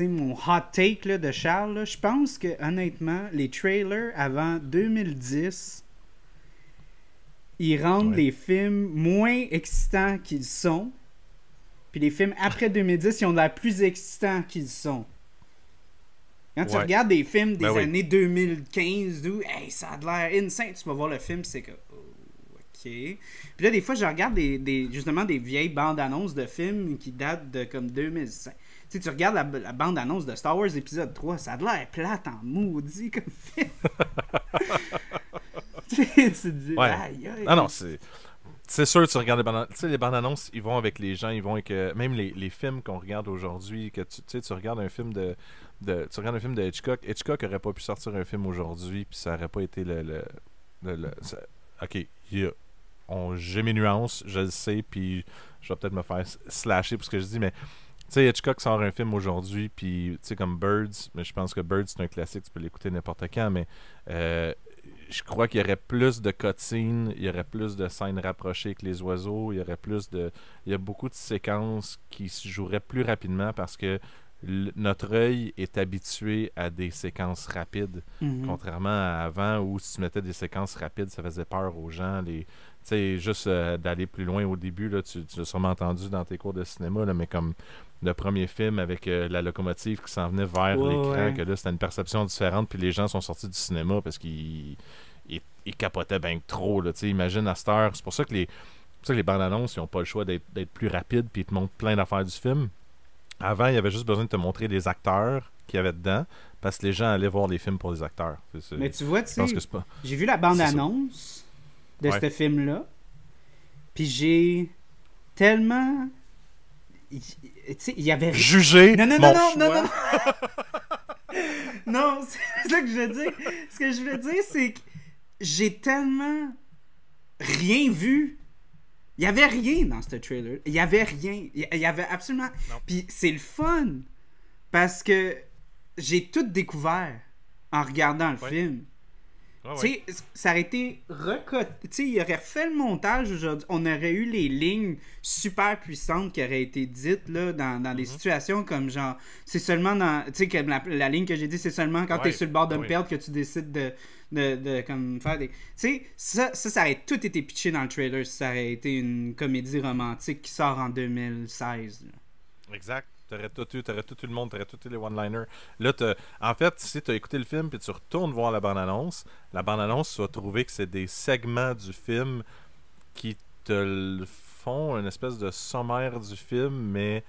mon hot take là, de Charles. Je pense que honnêtement, les trailers avant 2010, ils rendent les films moins excitants qu'ils sont. Puis les films après 2010, ils ont l'air plus excitants qu'ils sont. Quand tu regardes des films des ben années 2015, d'où hey, ça a l'air insane, tu vas voir le film, c'est que puis là, des fois, je regarde des, justement des vieilles bandes annonces de films qui datent de comme 2005. Tu sais, tu regardes la, bande annonce de Star Wars épisode 3, ça a l'air plate en maudit comme film. [LAUGHS] tu te dis, aïe, aïe. Non, non, c'est. C'est sûr, tu regardes les bandes, tu sais, les bandes annonces, ils vont avec les gens, ils vont avec euh, même les, les films qu'on regarde aujourd'hui, que tu, sais, tu regardes un film de, tu regardes un film de Hitchcock, Hitchcock aurait pas pu sortir un film aujourd'hui, puis ça aurait pas été le, le, le, ok, il a, j'ai mes nuances, je le sais, puis je vais peut-être me faire slasher pour ce que je dis, mais tu sais, Hitchcock sort un film aujourd'hui, puis tu sais, comme Birds, mais je pense que Birds, c'est un classique, tu peux l'écouter n'importe quand, mais euh, je crois qu'il y aurait plus de cutscenes, il y aurait plus de scènes rapprochées avec les oiseaux, il y aurait plus de. Il y a beaucoup de séquences qui se joueraient plus rapidement parce que notre œil est habitué à des séquences rapides, mhm. contrairement à avant où si tu mettais des séquences rapides, ça faisait peur aux gens. Les, sais, juste euh, d'aller plus loin au début, là, tu, tu l'as sûrement entendu dans tes cours de cinéma, là, mais comme le premier film avec euh, la locomotive qui s'en venait vers l'écran, que là, c'était une perception différente, puis les gens sont sortis du cinéma parce qu'ils ils, capotaient bien trop. Là, imagine à cette heure, c'est pour ça que les, ça que les bandes annonces, ils n'ont pas le choix d'être plus rapides, puis ils te montrent plein d'affaires du film. Avant, il y avait juste besoin de te montrer les acteurs qu'il y avait dedans, parce que les gens allaient voir les films pour les acteurs. Mais tu vois, tu sais, j'ai vu la bande-annonce de ce film-là. Puis j'ai tellement. Tu sais, il y avait. Jugé. Non, non, non, non, non, [LAUGHS] non, non. c'est ça que je veux dire. Ce que je veux dire, c'est que j'ai tellement rien vu. Il y avait rien dans ce trailer. Il y avait rien. Il y avait absolument. Puis c'est le fun. Parce que j'ai tout découvert en regardant le film. Tu sais, ça aurait été recoté. Tu sais, il aurait fait le montage aujourd'hui. On aurait eu les lignes super puissantes qui auraient été dites là, dans, dans des mhm. situations comme genre. C'est seulement dans. Tu sais, la, la, ligne que j'ai dit, c'est seulement quand tu es sur le bord de me perdre que tu décides de, de, de, comme faire des. Tu sais, ça, ça, ça, aurait tout été pitché dans le trailer si ça aurait été une comédie romantique qui sort en 2016. Exact. T'aurais tout eu, t'aurais tout eu le monde, t'aurais tout eu les one-liners. Là, en fait, si tu as écouté le film puis tu retournes voir la bande-annonce, la bande-annonce, tu vas trouver que c'est des segments du film qui te font une espèce de sommaire du film, mais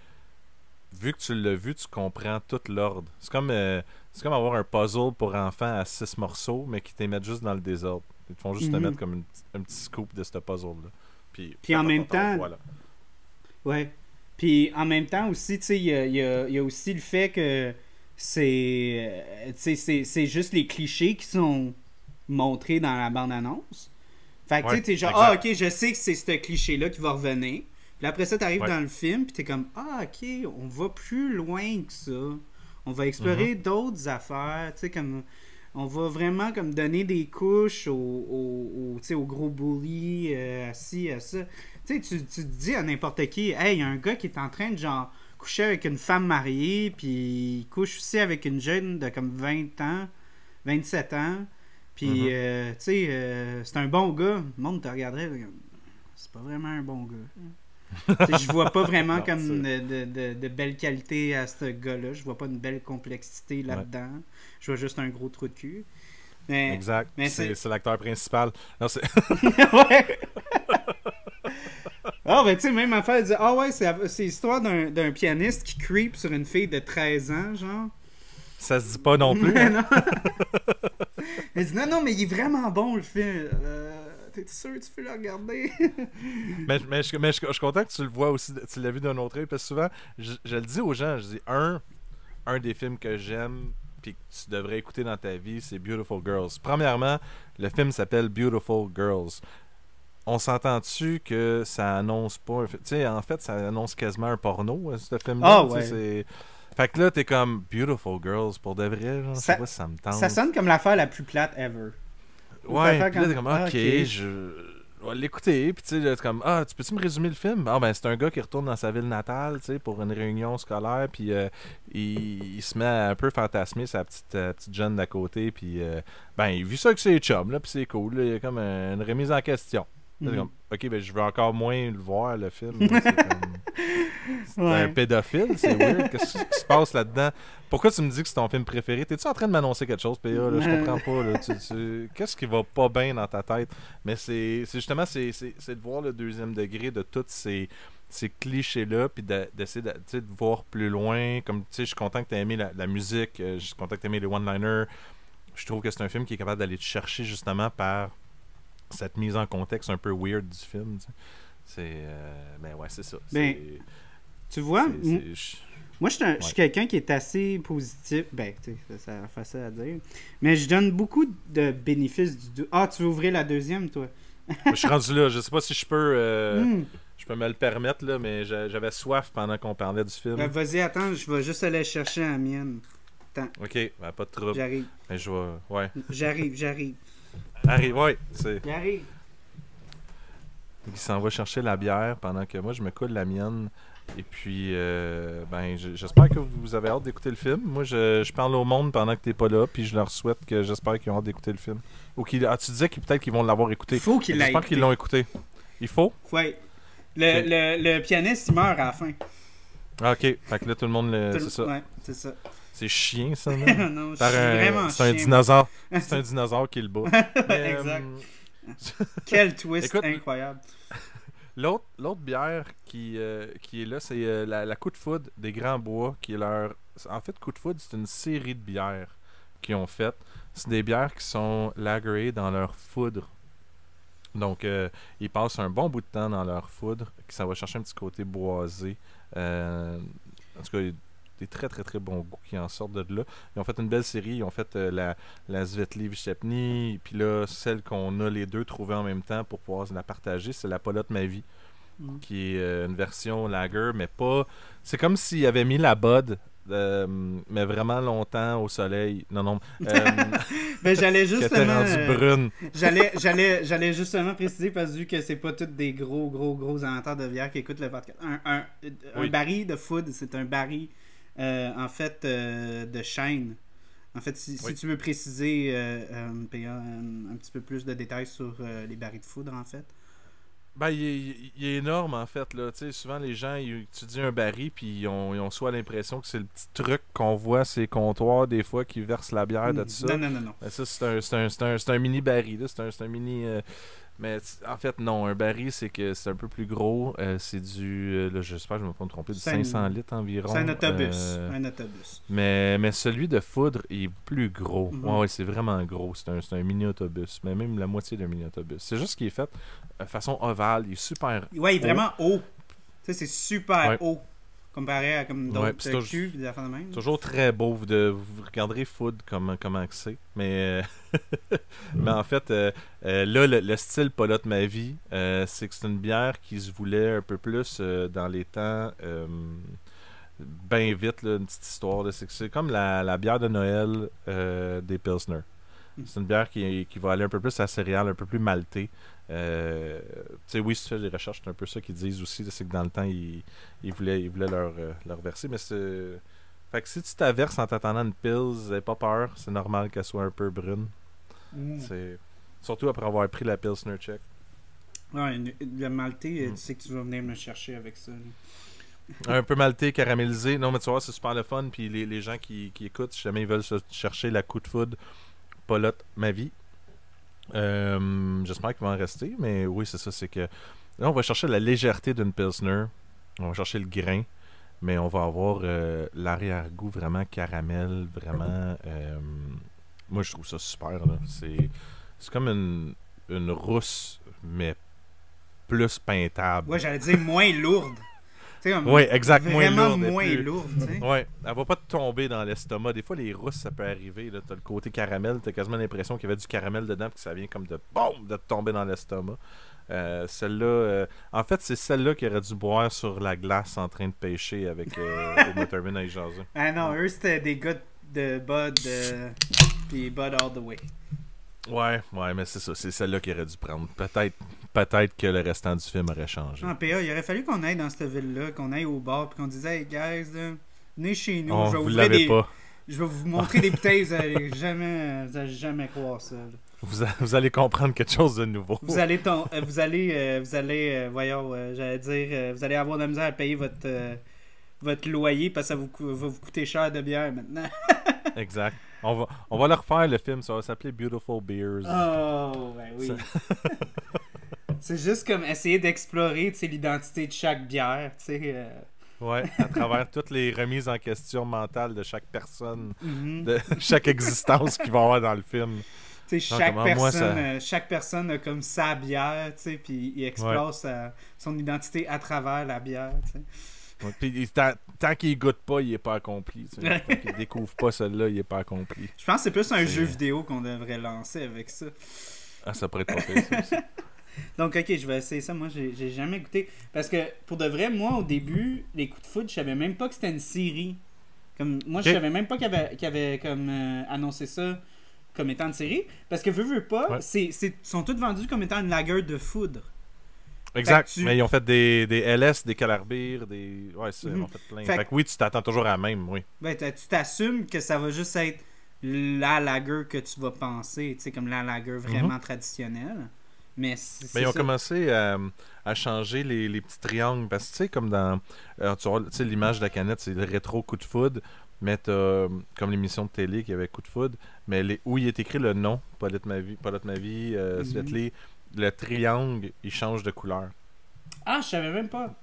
vu que tu l'as vu, tu comprends tout l'ordre. C'est comme, euh, c'est comme avoir un puzzle pour enfants à six morceaux, mais qui t'émettent juste dans le désordre. Ils te font juste te mhm. mettre comme un petit scoop de ce puzzle-là. Puis, puis en même temps, voilà. ouais. Puis en même temps aussi, tu sais, il y a, aussi le fait que c'est, c'est juste les clichés qui sont montrés dans la bande-annonce. Fait que tu sais, t'es genre, ah ok, je sais que c'est ce cliché-là qui va revenir. Puis après ça, t'arrives dans le film, puis t'es comme, ah ok, on va plus loin que ça. On va explorer mm-hmm. d'autres affaires, tu sais, comme on va vraiment comme donner des couches au, au, au gros bully euh, assis à ça. Tu sais, tu te dis à n'importe qui, hey, il y a un gars qui est en train de genre coucher avec une femme mariée, puis il couche aussi avec une jeune de comme 20 ans, 27 ans. Puis, mm-hmm. euh, tu sais, euh, c'est un bon gars. Le monde te regarderait, c'est pas vraiment un bon gars. Je vois pas vraiment [LAUGHS] comme de, de, de, belles qualités à ce gars-là. Je vois pas une belle complexité là-dedans. Je vois juste un gros trou de cul. exact. c'est l'acteur principal. Non, [LAUGHS] ouais. [LAUGHS] Ah, ben, tu sais, même affaire, elle dit Ah, ouais, c'est l'histoire d'un pianiste qui creep sur une fille de 13 ans, genre. Ça se dit pas non plus. Hein? elle dit Non, non, mais il est vraiment bon, le film. Euh, T'es sûr que tu peux le regarder? [LAUGHS] Mais, mais, je, mais je, suis content que tu le vois aussi, tu l'as vu d'un autre œil, parce que souvent, je, je, le dis aux gens, je dis un, un des films que j'aime, puis que tu devrais écouter dans ta vie, c'est Beautiful Girls. Premièrement, le film s'appelle Beautiful Girls on s'entend-tu que ça annonce pas. Tu sais, en fait, ça annonce quasiment un porno, hein, ce film-là. Ah, ouais. Fait que là, t'es comme Beautiful Girls pour de vrai. Genre, ça, ça me tente? Ça sonne comme l'affaire la plus plate ever. Ouais, puis là, t'es comme, ah, ok, je vais l'écouter. Puis tu sais, comme, ah, tu peux-tu me résumer le film? Ah, ben, c'est un gars qui retourne dans sa ville natale, tu sais, pour une réunion scolaire. Puis euh, il, se met à un peu fantasmer sa petite, euh, petite jeune d'à côté. Puis, euh, ben, il vit ça avec ses chums, là, puis c'est cool. il y a comme une remise en question. Mhm. ok, ben je veux encore moins le voir, le film. [LAUGHS] C'est un pédophile, c'est weird. Qu'est-ce qui se passe là-dedans? Pourquoi tu me dis que c'est ton film préféré? T'es-tu en train de m'annoncer quelque chose, PA? Là? Je comprends pas. Qu'est-ce qui va pas bien dans ta tête? Mais c'est justement, c'est de voir le deuxième degré de tous ces ces clichés-là, puis d'essayer de, de, voir plus loin. Comme, tu sais, je suis content que tu aies aimé la, musique, euh, je suis content que tu aies aimé les one-liners. Je trouve que c'est un film qui est capable d'aller te chercher justement par cette mise en contexte un peu weird du film. C'est. Euh, ben ouais, c'est ça. Ben, tu vois, moi, je suis, quelqu'un qui est assez positif. Ben, tu sais, ça, ça facile à dire. Mais je donne beaucoup de bénéfices du. Ah, tu veux ouvrir la deuxième, toi? [LAUGHS] Je suis rendu là. Je sais pas si je peux. Euh, hmm. Je peux me le permettre, là, mais j'avais soif pendant qu'on parlait du film. Ben, vas-y, attends, je vais juste aller chercher la mienne. Attends. Ok, ben, pas de trouble. J'arrive. Ben, je vais. Ouais. J'arrive, j'arrive. Arrive, ouais. J'arrive. Il s'en va chercher la bière pendant que moi je me coule la mienne. Et puis, euh, ben, j'espère que vous avez hâte d'écouter le film. Moi, je, parle au monde pendant que t'es pas là, puis je leur souhaite que j'espère qu'ils ont hâte d'écouter le film. Ou qu'ils, ah, tu disais qu'ils peut-être qu'ils vont l'avoir écouté. Il faut qu'ils J'espère qu'ils l'ont écouté. Il faut? Oui. Le, le, le, pianiste, il meurt à la fin. Ah, ok. Fait que là, tout le monde, le... c'est ça. Ouais, c'est ça. C'est chien, ça, [LAUGHS] non? c'est un dinosaure. [LAUGHS] C'est un dinosaure qui le bat. [LAUGHS] exact. Euh, Quel twist incroyable. L'autre, l'autre bière qui, euh, qui est là, c'est euh, la, la, Coup de Foudre des Grands Bois, qui est leur... En fait, Coup de Foudre, c'est une série de bières qu'ils ont faites. C'est des bières qui sont lagerées dans leur foudre. Donc, ils passent un bon bout de temps dans leur foudre, qui ça va chercher un petit côté boisé. en tout cas, des très très très bons goûts qui en sortent de là. Ils ont fait une belle série, ils ont fait euh, la, la Svetli Vichepny, puis là, celle qu'on a les deux trouvées en même temps pour pouvoir la partager, c'est la Polotte Ma Vie, mm. qui est euh, une version lager, mais pas. C'est comme s'il avait mis la Bud euh, mais vraiment longtemps au soleil. Non, non. mais [LAUGHS] j'allais justement. brune. j'allais, j'allais, j'allais justement préciser parce que c'est pas tous des gros, gros, gros amateurs de bière qui écoutent le podcast. Un, un, un baril de food, c'est un baril euh, en fait, euh, de chaîne. En fait, si, tu veux préciser euh, un, petit peu plus de détails sur les barils de foudre, en fait. Ben, il est, énorme, en fait. Là. souvent, les gens, ils étudient un baril, puis ils ont, ils ont soit l'impression que c'est le petit truc qu'on voit ces comptoirs, des fois, qui versent la bière, de tout ça. Non, non, non. non. Ben, ça, c'est un, un, un, mini baril. C'est un, un, mini... Mais en fait, non, un baril, c'est que c'est un peu plus gros. Euh, c'est du, euh, là, j'espère que je ne me pas tromper, du 500 litres environ. C'est un autobus. Euh, un autobus. Mais, mais celui de foudre est plus gros. Mhm. Ouais, c'est vraiment gros. C'est un, un mini-autobus. Mais même la moitié d'un mini-autobus. C'est juste qu'il est fait de façon ovale. Il est super. Ouais, il est vraiment haut. Tu sais, c'est super haut comparé à comme d'autres ouais, cubes des affaires de même. Toujours très beau. Vous, de, vous regarderez Food comme, comment c'est. Mais, euh, [LAUGHS] mais en fait, euh, euh, là, le, style Polotte de ma vie, c'est que c'est une bière qui se voulait un peu plus dans les temps. bien vite, là, une petite histoire. C'est comme la, la, bière de Noël des Pilsner. Hmm. C'est une bière qui, qui, va aller un peu plus à céréales, un peu plus maltée. Euh, tu sais, oui, si tu fais des recherches, c'est un peu ça qu'ils disent aussi. C'est que dans le temps, ils, ils, voulaient, ils voulaient leur, euh, leur verser. Mais c'est. Fait que si tu t'averses en t'attendant une n'aie pas peur. C'est normal qu'elle soit un peu brune. Mm. C'est Surtout après avoir pris la Pilsner Check. Ouais, le malté, mm. tu sais que tu vas venir me chercher avec ça. un peu malté, caramélisé. Non, mais tu vois, c'est super le fun. Puis les, les gens qui, qui, écoutent, si jamais ils veulent se chercher la coup de food, Polotte, ma vie, euh, j'espère qu'il va en rester, mais oui, c'est ça. C'est que là, on va chercher la légèreté d'une Pilsner. On va chercher le grain, mais on va avoir euh, l'arrière-goût vraiment caramel, vraiment. Euh, moi, je trouve ça super. C'est comme une, une rousse, mais plus peintable. Ouais, j'allais dire moins lourde. Oui, exactement. Vraiment moins lourde. [LAUGHS] Oui, elle va pas te tomber dans l'estomac. Des fois, les rousses, ça peut arriver. Tu as le côté caramel, tu as quasiment l'impression qu'il y avait du caramel dedans, que ça vient comme de boum, de te tomber dans l'estomac. Euh, celle-là, euh, en fait, c'est celle-là qui aurait dû boire sur la glace en train de pêcher avec euh, [LAUGHS] Thurman à jaser. Ah non, eux, c'était des gars de Bud, puis Bud All the Way. Ouais, ouais, mais c'est ça, c'est celle-là qu'il aurait dû prendre. Peut-être peut-être que le restant du film aurait changé. Non, PA, il aurait fallu qu'on aille dans cette ville-là, qu'on aille au bar, puis qu'on disait, hey guys, venez chez nous, je vais vous, des... pas. Je vais vous montrer des bouteilles, vous allez jamais, vous allez jamais croire ça. Vous, vous, allez comprendre quelque chose de nouveau. Vous allez, ton, euh, vous allez, euh, vous allez, euh, voyons, j'allais dire, vous allez avoir de la misère à payer votre, votre loyer parce que ça vous, va vous coûter cher de bière maintenant. [LAUGHS] exact. On va, on va le refaire le film, ça va s'appeler Beautiful Beers. Oh, ben oui. [LAUGHS] C'est juste comme essayer d'explorer l'identité de chaque bière, tu sais. Euh. Ouais, à travers toutes les remises en question mentales de chaque personne, mm-hmm. de [LAUGHS] chaque existence qu'il va avoir dans le film. Tu sais, chaque, personne, euh, chaque personne a comme sa bière, tu sais, puis il explore son identité à travers la bière, tu sais. puis tant, qu'il goûte pas, il est pas accompli. Tu sais. tant qu'il découvre pas celle-là, il est pas accompli. Je pense que c'est plus un jeu vidéo qu'on devrait lancer avec ça. Ah, ça pourrait être pas ça [LAUGHS] Donc, ok, je vais essayer ça. Moi, j'ai jamais goûté. Parce que, pour de vrai, moi, au début, les coups de foot, je savais même pas que c'était une série. Comme, moi, je savais même pas qu'il avait, avait comme, euh, annoncé ça comme étant une série. Parce que, veux, veux pas, c'est, sont tous vendus comme étant une lager de foudre. Exact. Mais ils ont fait des, des LS, des calarbires, des. Ouais, ça, ils ont fait plein. Fait, que oui, tu t'attends toujours à la même, oui. Ben, tu t'assumes que ça va juste être la lager que tu vas penser, tu sais, comme la lager vraiment mhm. traditionnelle. Mais, ils ont commencé à, changer les, petits triangles. Parce que, tu sais, comme dans. Euh, tu sais, l'image de la canette, c'est le rétro coup de foudre. Mais as, comme l'émission de télé qui avait coup de foudre. Mais les, où il est écrit le nom, Paulette Ma Vie, Paulette Ma Vie euh, mhm. le triangle, il change de couleur. Ah, je savais même pas.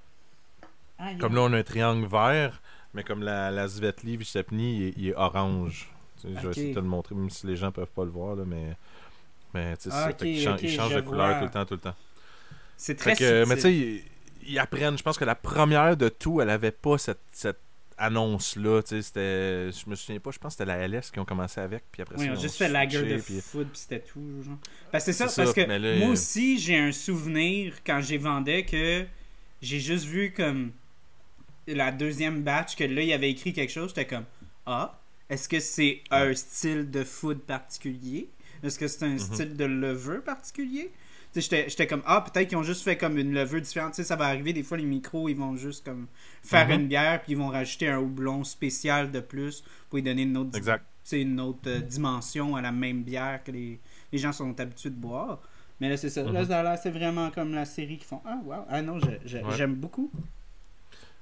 comme là, on a un triangle vert. Mais comme la, la Svetli Vishepni, il, est orange. Je vais essayer de te le montrer, même si les gens peuvent pas le voir. Là, mais mais tu sais, ah, ils changent de couleur tout le temps, tout le temps. C'est très que, Mais tu sais, ils, apprennent. Je pense que la première de tout, elle avait pas cette, cette annonce-là. Tu sais, c'était. Je me souviens pas, je pense que c'était la LS qui ont commencé avec. Puis après oui, ils ont juste fait la gueule de puis... foot, puis c'était tout. Genre. Parce que c'est ça, parce que moi aussi, j'ai un souvenir quand j'ai vendais que j'ai juste vu comme la deuxième batch que là, il avait écrit quelque chose. J'étais comme Ah, est-ce que c'est un style de foot particulier est-ce que c'est un mhm. style de levure particulier? J'étais comme, ah, peut-être qu'ils ont juste fait comme une levure différente. ça va arriver, des fois, les micros, ils vont juste comme faire mhm. une bière, puis ils vont rajouter un houblon spécial de plus pour lui donner une autre, une autre euh, dimension à la même bière que les, les gens sont habitués de boire. Mais là, c'est ça. Mhm. Là, c'est vraiment comme la série qui font, ah, wow, ah non, j'aime beaucoup.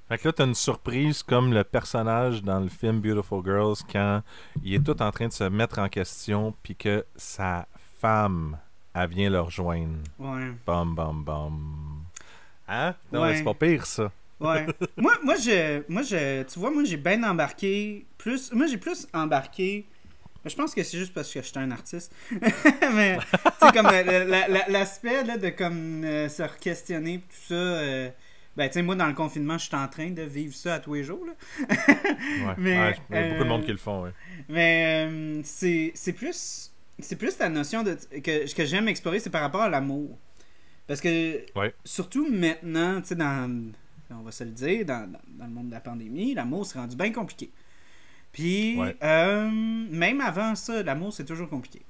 Fait que là, t'as une surprise comme le personnage dans le film Beautiful Girls quand il est tout en train de se mettre en question puis que sa femme, elle vient le rejoindre. Ouais. Bam, bam, bam. Hein? Non, c'est pas pire, ça. Ouais. [LAUGHS] moi, moi, je, moi je, tu vois, moi, j'ai bien embarqué. Plus, moi, j'ai plus embarqué. Je pense que c'est juste parce que j'étais un artiste. [LAUGHS] Mais, tu sais, comme l'aspect de comme euh, se questionner tout ça. Euh, ben, tu sais, moi, dans le confinement, je suis en train de vivre ça à tous les jours. Là. ouais, [LAUGHS] mais, il y a beaucoup de monde qui le font. Ouais. Mais euh, c'est plus. C'est plus la notion de, que, que j'aime explorer, c'est par rapport à l'amour. Parce que, surtout maintenant, tu sais, dans, on va se le dire, dans, dans, le monde de la pandémie, l'amour s'est rendu bien compliqué. Puis, euh, même avant ça, l'amour, c'est toujours compliqué.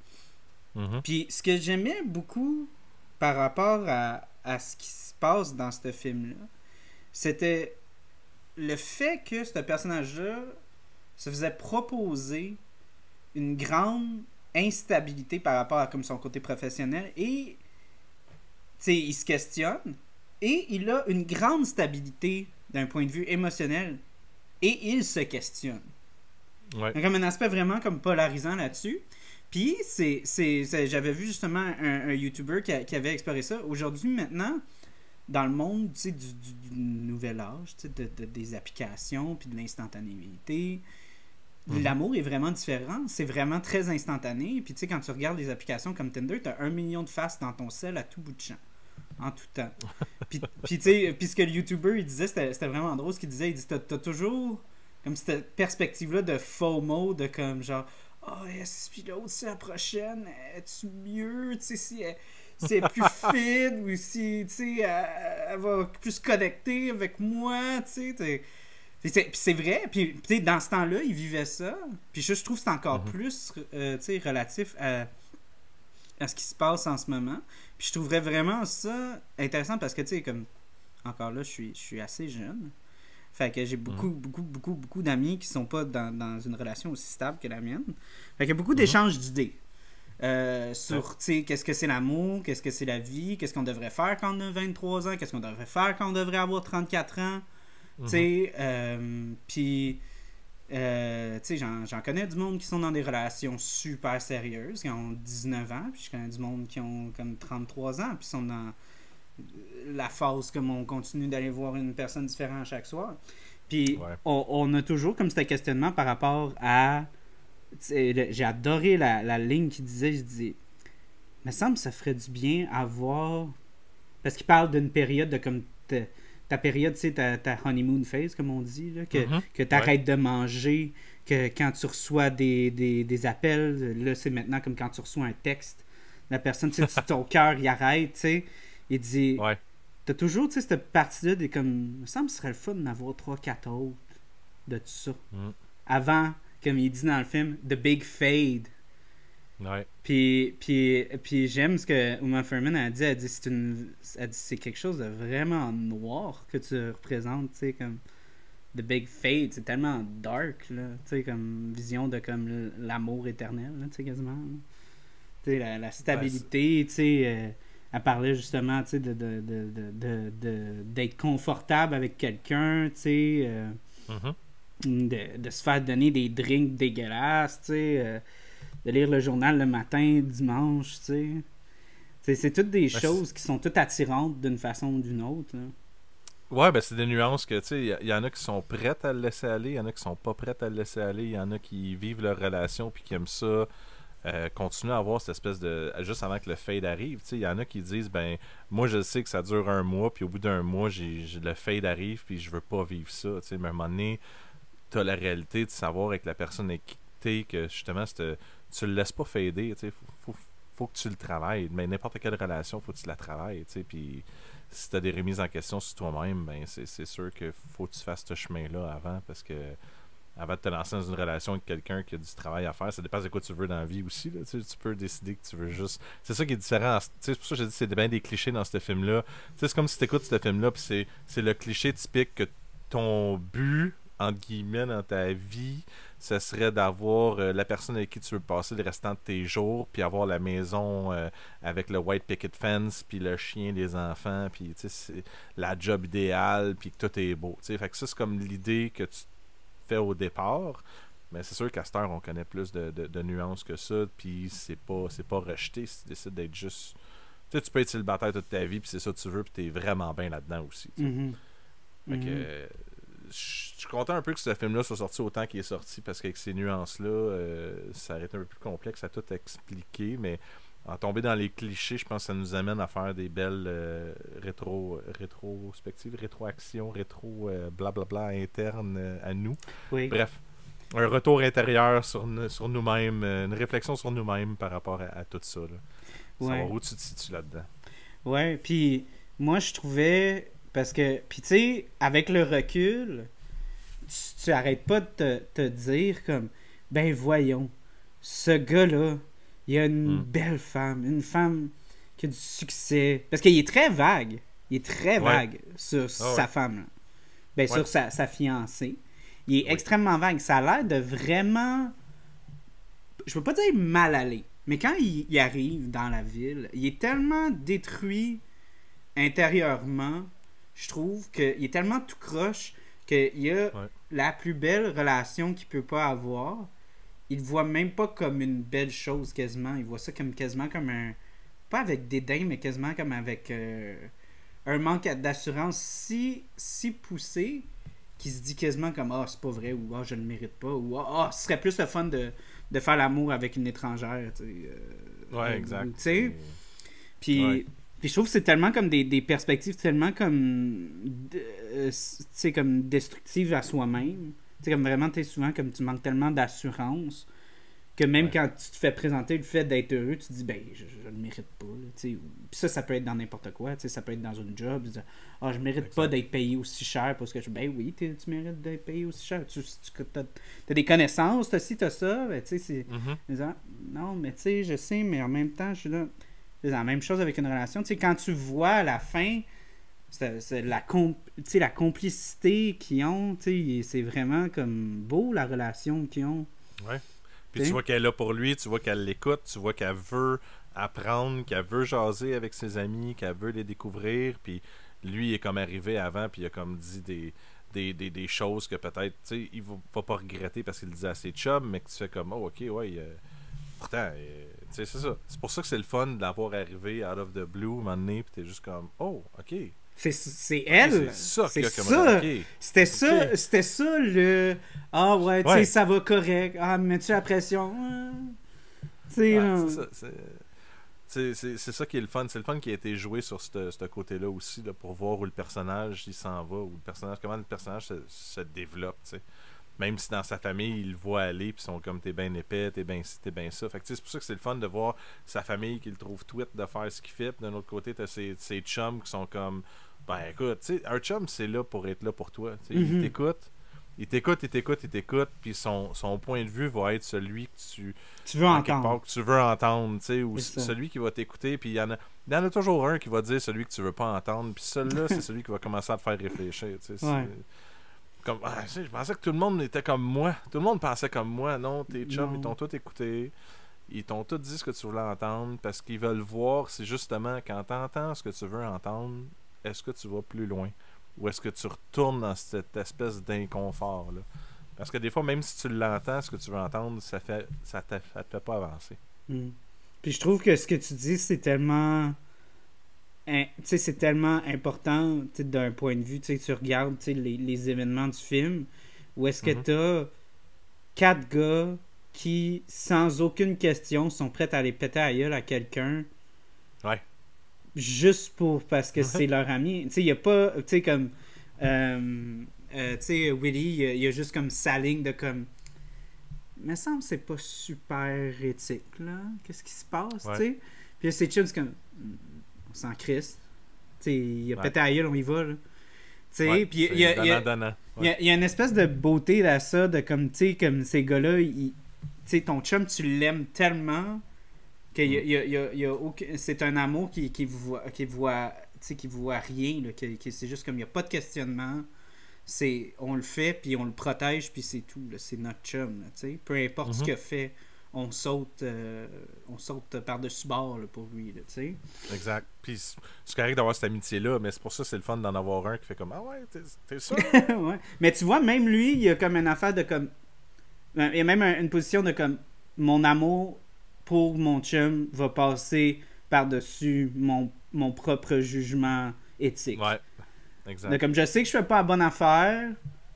Mm-hmm. Puis, ce que j'aimais beaucoup par rapport à, à ce qui passe dans ce film-là, c'était le fait que ce personnage-là se faisait proposer une grande instabilité par rapport à comme son côté professionnel et il se questionne et il a une grande stabilité d'un point de vue émotionnel et il se questionne. Ouais. comme un aspect vraiment comme polarisant là-dessus. Puis c'est, j'avais vu justement un, YouTuber qui, qui, avait exploré ça. Aujourd'hui, maintenant, dans le monde du, du, nouvel âge, de, des applications, puis de l'instantanéité, mhm. l'amour est vraiment différent. C'est vraiment très instantané. Puis tu sais, quand tu regardes les applications comme Tinder, tu as un million de faces dans ton sel à tout bout de champ. En tout temps. [LAUGHS] puis, puis tu sais, puis ce que le YouTuber, il disait, c'était vraiment drôle ce qu'il disait. Il dit T'as toujours comme cette perspective-là de FOMO, de comme genre, oh, yes, puis l'autre, c'est la prochaine, es-tu mieux, tu sais, si c'est plus [LAUGHS] fine ou si, tu sais, elle, va plus connecter avec moi, tu sais. Puis c'est vrai, puis dans ce temps-là, il vivait ça. Puis je, trouve que c'est encore mm-hmm. plus euh, relatif à, à ce qui se passe en ce moment. Puis je trouverais vraiment ça intéressant parce que, tu sais, comme, encore là, je suis, je suis assez jeune. Fait que j'ai beaucoup, mm. beaucoup, beaucoup, beaucoup d'amis qui sont pas dans, dans, une relation aussi stable que la mienne. Fait qu'il y a beaucoup mm-hmm. d'échanges d'idées. Euh, sur qu'est-ce que c'est l'amour, qu'est-ce que c'est la vie, qu'est-ce qu'on devrait faire quand on a 23 ans, qu'est-ce qu'on devrait faire quand on devrait avoir 34 ans. Tu sais, mm-hmm. euh, puis, euh, tu sais, j'en connais du monde qui sont dans des relations super sérieuses, qui ont 19 ans, puis je connais du monde qui ont comme 33 ans, puis sont dans la phase comme on continue d'aller voir une personne différente chaque soir. Puis on, a toujours comme ce questionnement par rapport à. J'ai adoré la, ligne qui disait je dis, me semble que ça ferait du bien avoir. Parce qu'il parle d'une période de comme. Ta, période, tu sais, ta, ta, honeymoon phase, comme on dit, là, que, mm-hmm. que tu arrêtes de manger, que quand tu reçois des, des, appels, là, c'est maintenant comme quand tu reçois un texte, la personne, tu sais, ton [LAUGHS] cœur, il arrête, tu sais. Il dit ouais. T'as toujours, tu sais, cette partie-là, des comme. Il me semble que ce serait le fun d'avoir 3-4 autres de tout ça. Mm. Avant, comme il dit dans le film, The Big Fade. Ouais. Puis, puis, puis j'aime ce que Uma Thurman a dit. Elle dit c'est une, c'est quelque chose de vraiment noir que tu représentes, tu sais, comme The Big Fade. C'est tellement dark, là, tu sais, comme vision de comme l'amour éternel, tu sais, quasiment. Tu sais, la, stabilité, tu sais. Euh, elle parlait justement de, de, de, de, d'être confortable avec quelqu'un, euh, mm-hmm. De, se faire donner des drinks dégueulasses, euh, de lire le journal le matin, dimanche. C'est, c'est toutes des ben, choses qui sont toutes attirantes d'une façon ou d'une autre. Ouais, ben c'est des nuances que, tu sais, il y, en a qui sont prêtes à le laisser aller, il y en a qui sont pas prêtes à le laisser aller, il y en a qui vivent leur relation puis qui aiment ça euh, continuer à avoir cette espèce de. Juste avant que le fade arrive. Il y en a qui disent ben moi je sais que ça dure un mois, puis au bout d'un mois, j'ai le fade arrive, puis je veux pas vivre ça. Mais à un moment donné, tu as la réalité de savoir avec la personne avec qui que justement tu le laisses pas fader. Il faut, faut, que tu le travailles. Mais n'importe quelle relation, faut que tu la travailles. Puis si tu as des remises en question sur toi-même, ben c'est sûr qu'il faut que tu fasses ce chemin-là avant parce que avant de te lancer dans une relation avec quelqu'un qui a du travail à faire. Ça dépend de quoi tu veux dans la vie aussi. Là. Tu, peux décider que tu veux juste. C'est ça qui est différent. C'est pour ça que je dis c'est bien des clichés dans ce film-là. C'est comme si tu écoutes ce film-là, puis c'est le cliché typique que ton but, entre guillemets, dans ta vie, ce serait d'avoir euh, la personne avec qui tu veux passer le restant de tes jours, puis avoir la maison euh, avec le white picket fence, puis le chien, les enfants, puis la job idéale, puis que tout est beau. Fait que ça, c'est comme l'idée que tu fait au départ. Mais c'est sûr qu'à cette heure, on connaît plus de, nuances que ça. Puis c'est pas c'est pas rejeté si tu décides d'être juste. Tu sais, tu peux être célibataire toute ta vie, puis c'est ça que tu veux, puis t'es vraiment bien là-dedans aussi. Mm-hmm. Mm-hmm. Je suis content un peu que ce film-là soit sorti autant qu'il est sorti, parce qu'avec ces nuances-là, euh, ça aurait été un peu plus complexe à tout expliquer. Mais en tomber dans les clichés, je pense que ça nous amène à faire des belles euh, rétro rétrospectives, rétroactions, rétro euh, blablabla internes euh, à nous. Bref, un retour intérieur sur, sur nous-mêmes, une réflexion sur nous-mêmes par rapport à, tout ça. Là. où tu te situes là-dedans. Ouais, puis moi je trouvais parce que puis tu sais avec le recul, tu, tu arrêtes pas de te, te dire comme ben voyons, ce gars-là il a une hmm. belle femme, une femme qui a du succès. Parce qu'il est très vague. Il est très vague sur ah sa femme. Ben, sur sa, fiancée. Il est extrêmement vague. Ça a l'air de vraiment. Je peux pas dire mal aller. Mais quand il, arrive dans la ville, il est tellement détruit intérieurement, je trouve, qu'il est tellement tout croche qu'il a la plus belle relation qu'il peut pas avoir il voit même pas comme une belle chose quasiment. Il voit ça comme quasiment comme un. Pas avec dédain, mais quasiment comme avec euh, un manque d'assurance si, si poussé qui se dit quasiment comme Ah, c'est pas vrai ou Ah, je ne le mérite pas ou Ah, ce serait plus le fun de, faire l'amour avec une étrangère. Tu sais, euh, ouais, exact. Tu sais. Puis, Puis je trouve que c'est tellement comme des, des, perspectives tellement comme. Euh, tu sais, comme destructives à soi-même. Tu comme vraiment, tu souvent comme tu manques tellement d'assurance que même quand tu te fais présenter le fait d'être heureux, tu te dis, ben, je, ne le mérite pas. Puis ça, ça peut être dans n'importe quoi. Ça peut être dans une job. Ah, je mérite pas d'être payé aussi cher parce que je. Ben oui, tu mérites d'être payé aussi cher. Tu, tu as, des connaissances, tu tu as ça. Ben, tu sais, c'est. Mm-hmm. Non, mais tu sais, je sais, mais en même temps, je suis là. C'est la même chose avec une relation. Tu sais, quand tu vois à la fin, c'est la, la complicité qu'ils ont, c'est vraiment comme beau la relation qu'ils ont. Ouais. Puis tu vois qu'elle est là pour lui, tu vois qu'elle l'écoute, tu vois qu'elle veut apprendre, qu'elle veut jaser avec ses amis, qu'elle veut les découvrir. Puis lui est comme arrivé avant, puis il a comme dit des, des, des, choses que peut-être, tu sais, il va, pas regretter parce qu'il disait à ses chums, mais que tu fais comme, oh, ok, ouais, euh, pourtant, euh, c'est ça. C'est pour ça que c'est le fun d'avoir arrivé out of the blue, un moment donné, puis t'es juste comme, oh, ok, c'est elle. C'est ça. C'était ça. C'était ça le. Ah ouais, tu sais, ça va correct. Ah, mets-tu la pression? c'est c'est ça qui est le fun. C'est le fun qui a été joué sur ce côté-là aussi, là, pour voir où le personnage il s'en va, où le personnage, comment le personnage se, se développe. sais même si dans sa famille, il le voit aller, puis sont comme t'es bien épais, t'es bien ci, t'es bien ça. Fait que c'est pour ça que c'est le fun de voir sa famille qui le trouve tweet de faire ce qu'il fait. D'un autre côté, t'as ses, ses chums qui sont comme ben écoute, tu sais, un chum, c'est là pour être là pour toi. Il mhm. t'écoute, il t'écoute, il t'écoute, il t'écoute, puis son, son point de vue va être celui que tu, tu veux entendre. que tu veux entendre, tu sais, ou celui qui va t'écouter, puis il y, en a, il y en a toujours un qui va dire celui que tu veux pas entendre, puis celui-là, [LAUGHS] c'est celui qui va commencer à te faire réfléchir, tu sais. Comme, ah, je pensais que tout le monde était comme moi. Tout le monde pensait comme moi. Non, tes chums, ils t'ont tout écouté. Ils t'ont tout dit ce que tu voulais entendre parce qu'ils veulent voir si justement, quand tu entends ce que tu veux entendre, est-ce que tu vas plus loin? Ou est-ce que tu retournes dans cette espèce d'inconfort là parce que des fois même si tu l'entends ce que tu veux entendre ça fait ça te, fait pas avancer hmm. puis je trouve que ce que tu dis c'est tellement c'est tellement important d'un point de vue tu tu regardes les, les événements du film où est-ce que mhm. tu as quatre gars qui sans aucune question sont prêts à aller péter à gueule à quelqu'un ouais juste pour parce que c'est leur ami. Tu sais, il n'y a pas, tu sais, comme, euh, euh, tu sais, Willy, il y, a juste comme sa ligne de comme, me semble c'est pas super éthique, là. Qu'est-ce qui se passe, tu sais? Puis c'est comme, on s'en crisse. Tu sais, il y a peut-être ailleurs, on y va, là. Tu sais, puis il y a, y, a, y a une espèce de beauté à ça, de comme, tu sais, comme ces gars-là, tu sais, ton chum, tu l'aimes tellement c'est un amour qui, qui voit qui voit qui voit rien c'est juste comme il n'y a pas de questionnement. C'est on le fait puis on le protège puis c'est tout c'est notre chum peu importe ce mm-hmm. qu'il fait on saute euh, on saute par dessus bord pour lui exact. Puis c'est correct d'avoir cette amitié là mais c'est pour ça c'est le fun d'en avoir un qui fait comme ah ouais t'es sûr? [LAUGHS] Mais tu vois même lui il y a comme une affaire de comme il y a même une position de comme mon amour pour mon chum va passer par-dessus mon, mon propre jugement éthique. Ouais, exact. comme je sais que je fais pas la bonne affaire,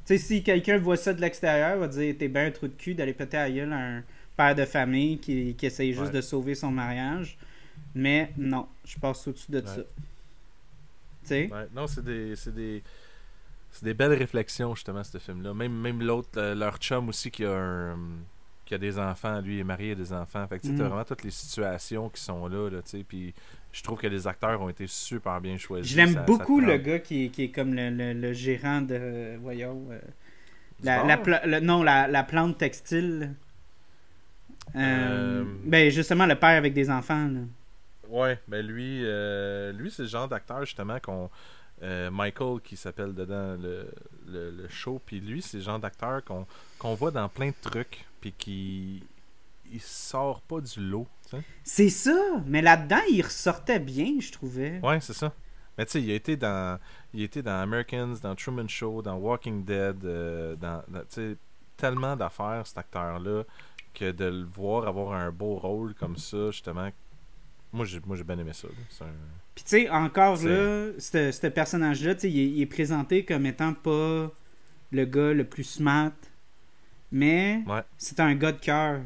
tu sais, si quelqu'un voit ça de l'extérieur, va dire t'es bien un trou de cul d'aller péter à gueule un père de famille qui, qui essaye juste de sauver son mariage. Mais non, je passe au-dessus de ça. Tu sais? Ouais, non, c'est des. C'est des... C'est des belles réflexions, justement, ce film-là. Même, même l'autre, euh, leur chum aussi, qui a un, qui a des enfants, lui est marié, a des enfants. Fait que tu mm. vraiment toutes les situations qui sont là, là tu sais, puis je trouve que les acteurs ont été super bien choisis. Je l'aime beaucoup, le gars qui, qui, est comme le, le, gérant de, voyons, euh, la, la non, la, la, plante textile. Euh, euh, ben, justement, le père avec des enfants, là. Ouais, ben lui, lui c'est le genre d'acteur, justement, qu'on... Michael qui s'appelle dedans le, le, show. Puis lui, c'est le genre d'acteur qu'on voit dans plein de trucs puis qui il sort pas du lot. C'est ça, mais là-dedans, il ressortait bien, je trouvais. Ouais, c'est ça. Mais tu sais, il a été dans il été dans Americans, dans Truman Show, dans Walking Dead, euh, dans, tellement d'affaires cet acteur-là que de le voir avoir un beau rôle comme ça, justement, moi j'ai moi j'ai bien aimé ça. Puis tu sais, encore là, ce personnage-là, il, il est présenté comme étant pas le gars le plus smart mais c'est un gars de cœur.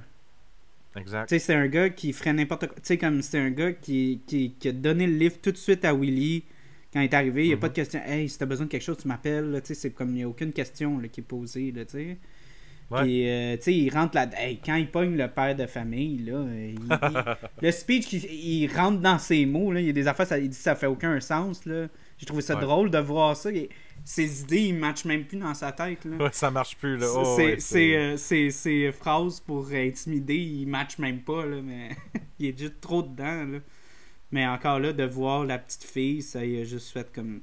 Exact. Tu sais, c'est un gars qui ferait n'importe quoi. Tu sais, comme c'est un gars qui, qui, qui, a donné le livre tout de suite à Willy quand il est arrivé. Il n'y a pas de mm-hmm. question. Hey, si t'as besoin de quelque chose, tu m'appelles. Tu sais, c'est comme il n'y a aucune question là, qui est posée. Là, tu sais. Puis, euh, tu sais, il rentre là. Hey, quand il pogne le père de famille, là, [LAUGHS] le speech, il, il, rentre dans ses mots. Là, il y a des affaires, ça, il dit ça fait aucun sens. Là. J'ai trouvé ça drôle de voir ça. ses idées, ils ne matchent même plus dans sa tête. Là. Ouais, ça marche plus. Là. Oh, ses, euh, phrases pour intimider, ils ne matchent même pas. Là, mais [LAUGHS] il est juste trop dedans. Là. Mais encore là, de voir la petite fille, ça il a juste fait comme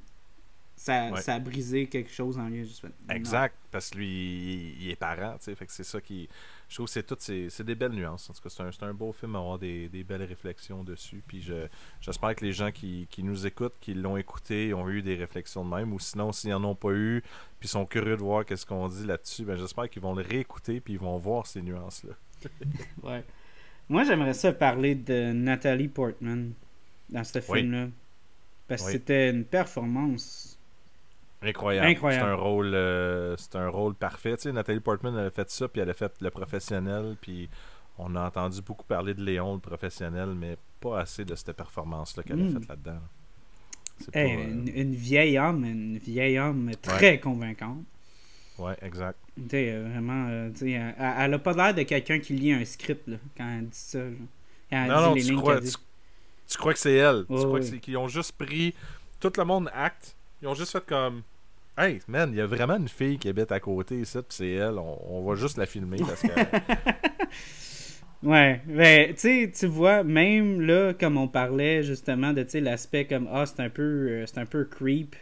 ça, ça, a brisé quelque chose en lui. exact, parce que lui, il, est parent, tu sais, fait que c'est ça qui... Je trouve que c'est tout, c'est des belles nuances. En tout cas, c'est un, un, beau film à avoir des, des, belles réflexions dessus. Puis j'espère que les gens qui, qui, nous écoutent, qui l'ont écouté, ont eu des réflexions de même, ou sinon, s'ils n'en ont pas eu, puis sont curieux de voir qu'est-ce qu'on dit là-dessus, ben j'espère qu'ils vont le réécouter, puis ils vont voir ces nuances-là. [LAUGHS] ouais. Moi, j'aimerais ça parler de Nathalie Portman dans ce film-là. Parce que c'était une performance Incroyable. C'est un rôle, euh, c'est un rôle parfait. Tu sais, Nathalie Portman elle a fait ça, puis elle a fait le professionnel, puis on a entendu beaucoup parler de Léon, le professionnel, mais pas assez de cette performance-là qu'elle a hmm. faite là-dedans. Euh, une, vieille homme, une vieille homme très convaincante. Ouais, exact. Tu sais, vraiment, euh, elle, elle, a pas l'air de quelqu'un qui lit un script là, quand elle dit ça. non, non, tu, crois, tu, crois que c'est elle. tu crois qu'ils ont juste pris. Tout le monde acte. Ils ont juste fait comme Hey, man, il y a vraiment une fille qui habite à côté ici, puis c'est elle. On, va juste la filmer parce que. [LAUGHS] ouais, mais tu sais, tu vois, même là, comme on parlait justement de l'aspect comme Ah, c'est un peu euh, c'est un peu creep.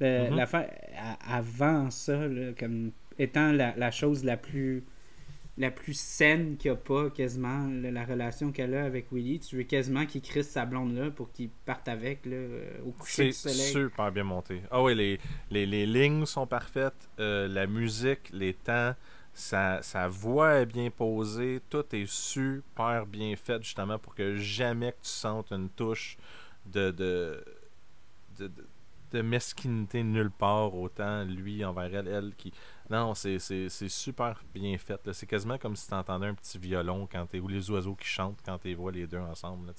Mm-hmm. avant ça, comme étant la chose la plus la plus saine qu'il n'y a pas, quasiment, la, relation qu'elle a avec Willy. Tu veux quasiment qu'il crisse sa blonde là pour qu'il parte avec là, au coucher du soleil. C'est super bien monté. Ah oui, les, les, les, lignes sont parfaites, euh, la musique, les temps, sa, sa, voix est bien posée, tout est super bien fait justement pour que jamais que tu sentes une touche de, de, de, de mesquinité nulle part, autant lui envers elle, elle qui non, c'est super bien fait. C'est quasiment comme si tu entendais un petit violon quand es, ou les oiseaux qui chantent quand tu vois les deux ensemble.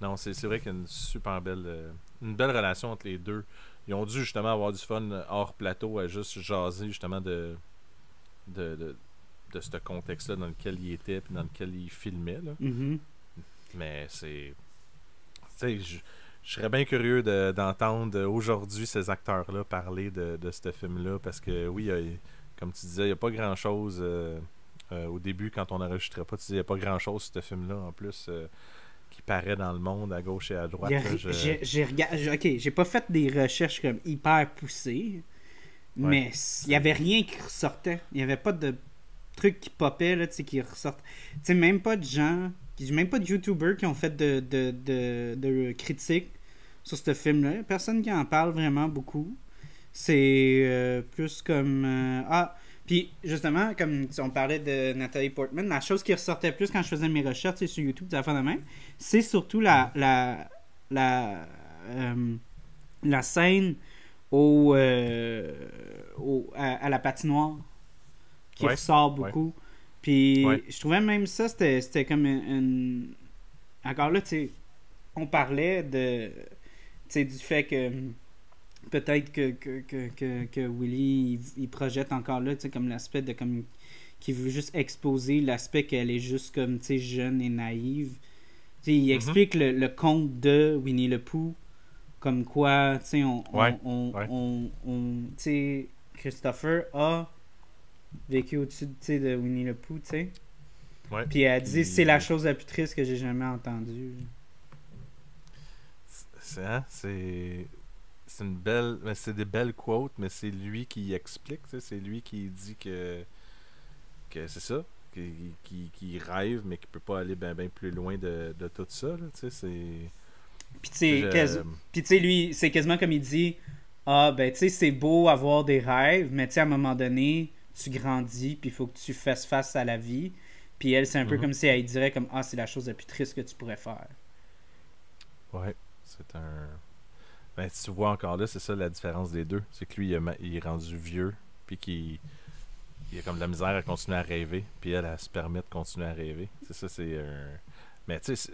non, c'est vrai qu'il y a une super belle euh, une belle relation entre les deux. Ils ont dû justement avoir du fun hors plateau à juste jaser justement de de, de, ce contexte-là dans lequel il était et dans lequel il filmait. Là. Mm-hmm. Mais c'est. Tu sais, je serais bien curieux d'entendre aujourd'hui ces acteurs-là parler de, de ce film-là parce que oui, comme tu disais, il n'y a pas grand-chose euh, euh, au début quand on n'enregistrait pas, tu disais il n'y a pas grand-chose ce film-là en plus euh, qui paraît dans le monde à gauche et à droite. J'ai regardé, ok, j'ai pas fait des recherches comme hyper poussées, mais il n'y avait rien qui ressortait. Il n'y avait pas de trucs qui popaient là, qui ressortent. Tu sais, même pas de gens même pas de YouTubers qui ont fait de, de, de, de critiques sur ce film-là. Personne qui en parle vraiment beaucoup. C'est euh, plus comme. Euh, ah, puis justement, comme on parlait de Nathalie Portman, la chose qui ressortait plus quand je faisais mes recherches sur YouTube, de la fin de main, c'est surtout la, la, la, euh, la scène au, au à, la patinoire qui ressort beaucoup. Puis je trouvais même ça, c'était comme une, Encore là, tu sais, on parlait de. Tu du fait que peut-être que, que, que, que, Willy, il, projette encore là, tu sais, comme l'aspect de. comme qui veut juste exposer l'aspect qu'elle est juste comme, tu sais, jeune et naïve. Tu sais, il mm-hmm. explique le, le, conte de Winnie le Pooh, comme quoi, tu sais, on, on, on, on tu sais, Christopher a vécu au-dessus de Winnie le Pooh, tu sais. Ouais. Puis elle dit c'est la chose la plus triste que j'ai jamais entendue. C'est hein, c'est c'est une belle mais c'est des belles quotes mais c'est lui qui explique, c'est lui qui dit que que c'est ça, qui, qui, rêve mais qui peut pas aller bien ben plus loin de, de tout ça, tu sais, c'est puis tu sais, lui, c'est quasiment comme il dit Ah, ben, tu sais, c'est beau avoir des rêves, mais tu sais, à un moment donné, tu grandis, puis il faut que tu fasses face à la vie. Puis elle, c'est un peu mhm. comme si elle dirait comme Ah, c'est la chose la plus triste que tu pourrais faire. Ouais, c'est un. Ben, tu vois encore là, c'est ça la différence des deux. C'est que lui, il, est rendu vieux, puis qu'il il y a comme de la misère à continuer à rêver, puis elle, elle, se permet de continuer à rêver. C'est ça, c'est un. Mais tu sais,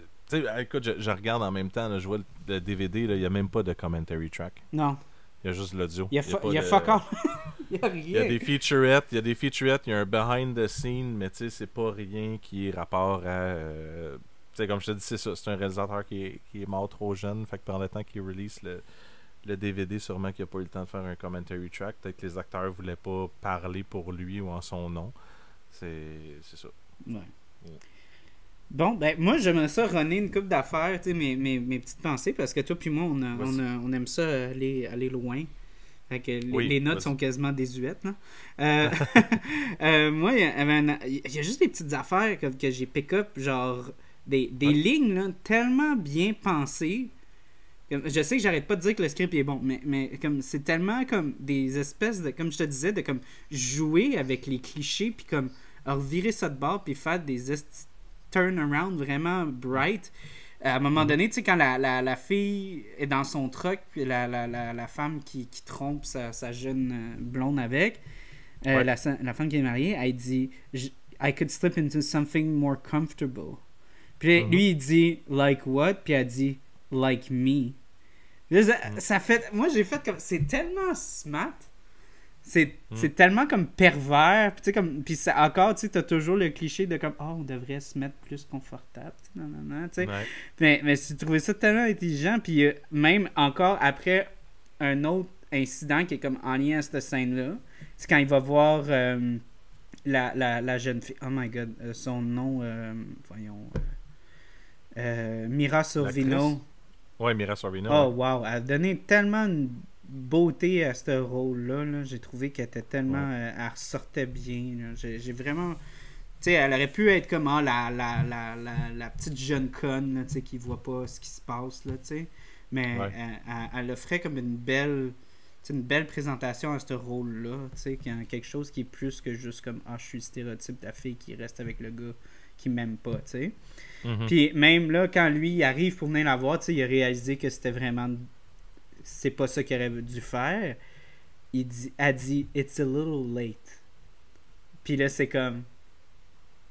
écoute, je, regarde en même temps, je vois le, DVD, il n'y a même pas de commentary track. Non. Il y a juste l'audio. Il y a, il y a, fuck [LAUGHS] il y a rien. Il y a des featurettes, il y a des featurettes, il y a un behind the scene, mais tu sais, c'est pas rien qui est rapport à. Euh, tu sais, comme je te dis, c'est ça. C'est un réalisateur qui est, qui est, mort trop jeune. Fait que pendant le temps qu'il release le, le DVD, sûrement qu'il n'a pas eu le temps de faire un commentary track. Peut-être que les acteurs voulaient pas parler pour lui ou en son nom. C'est ça. Ouais. ouais. Bon, ben moi j'aimerais ça runner une coupe d'affaires, tu sais, mes, mes, mes, petites pensées, parce que toi puis moi, on, on, on, aime ça aller, aller loin. Fait que les, notes sont quasiment désuètes. Là. Euh, [LAUGHS] euh, moi, il y, a juste des petites affaires que, que j'ai pick-up, genre des, des lignes là, tellement bien pensées. Je sais que j'arrête pas de dire que le script est bon, mais, mais comme c'est tellement comme des espèces de, comme je te disais, de comme jouer avec les clichés, puis comme revirer ça de bord, puis faire des turnaround vraiment bright. À un moment mhm. donné, tu sais, quand la, la, la, fille est dans son truck, puis la, la, la femme qui, qui trompe sa, sa, jeune euh, blonde avec, euh, la, la, femme qui est mariée, elle dit I could slip into something more comfortable. Puis mhm. lui, il dit Like what? Puis elle dit Like me. Ça, mhm. ça fait. Moi, j'ai fait comme. C'est tellement smart. Hmm. C'est tellement comme pervers. Puis, comme, puis ça, encore, tu t'as toujours le cliché de comme, oh, on devrait se mettre plus confortable. Non, non. Mais, mais j'ai trouvé ça tellement intelligent. Puis euh, même encore après un autre incident qui est comme en lien à cette scène-là, c'est quand il va voir euh, la, la, la, jeune fille. Oh my god, euh, son nom, voyons. Mira Sorvino. Ouais, Mira Sorvino. Oh, wow. Elle a donné tellement beauté à ce rôle-là. J'ai trouvé qu'elle était tellement. Euh, elle ressortait bien. J'ai vraiment. Tu sais, elle aurait pu être comme ah, la, la, la, la, petite jeune conne sais qui voit pas ce qui se passe. Là, Mais elle, offrait comme une belle une belle présentation à ce rôle-là. Quelque chose qui est plus que juste comme Ah, je suis le stéréotype de la fille qui reste avec le gars qui m'aime pas. tu mm-hmm. Puis même là, quand lui il arrive pour venir la voir, il a réalisé que c'était vraiment c'est pas ça qu'il aurait dû faire. Il dit, a dit It's a little late. Puis là, c'est comme.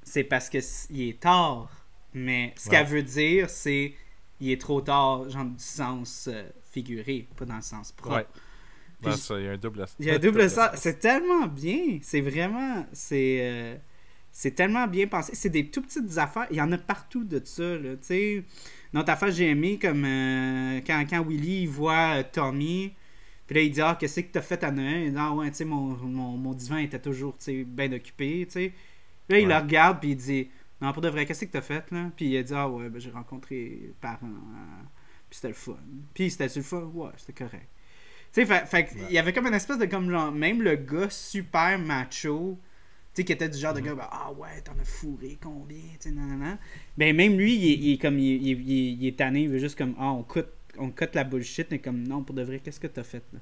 C'est parce que il est tard. Mais ce qu'elle veut dire, c'est il est trop tard, genre du sens euh, figuré, pas dans le sens propre. Ouais. ça, il y a un double Il y a un double [LAUGHS] sens. C'est tellement bien. C'est vraiment. C'est. Euh, c'est tellement bien pensé. C'est des tout petites affaires. Il y en a partout de ça. Là. sais notre affaire, j'ai aimé comme euh, quand, quand Willy voit euh, Tommy. Puis là, il dit Ah, qu'est-ce que t'as fait à Noël Il dit Ah, ouais, tu sais, mon, mon, mon, divan était toujours bien occupé. tu sais. Là, il le regarde, puis il dit Non, pour de vrai, qu'est-ce que t'as fait là Puis il a dit Ah, ouais, ben, j'ai rencontré parents. Hein. puis c'était le fun. Puis c'était le fun Ouais, c'était correct. Tu sais, fait, fait il y avait comme une espèce de comme genre, même le gars super macho sais, qui était du genre de gars, ben, ah ouais, t'en as fourré combien, tu sais, nan, Ben, même lui, il est, comme, il, il, est tanné, il veut juste comme, ah, on cut, on la bullshit, mais comme, non, pour de vrai, qu'est-ce que t'as fait, là?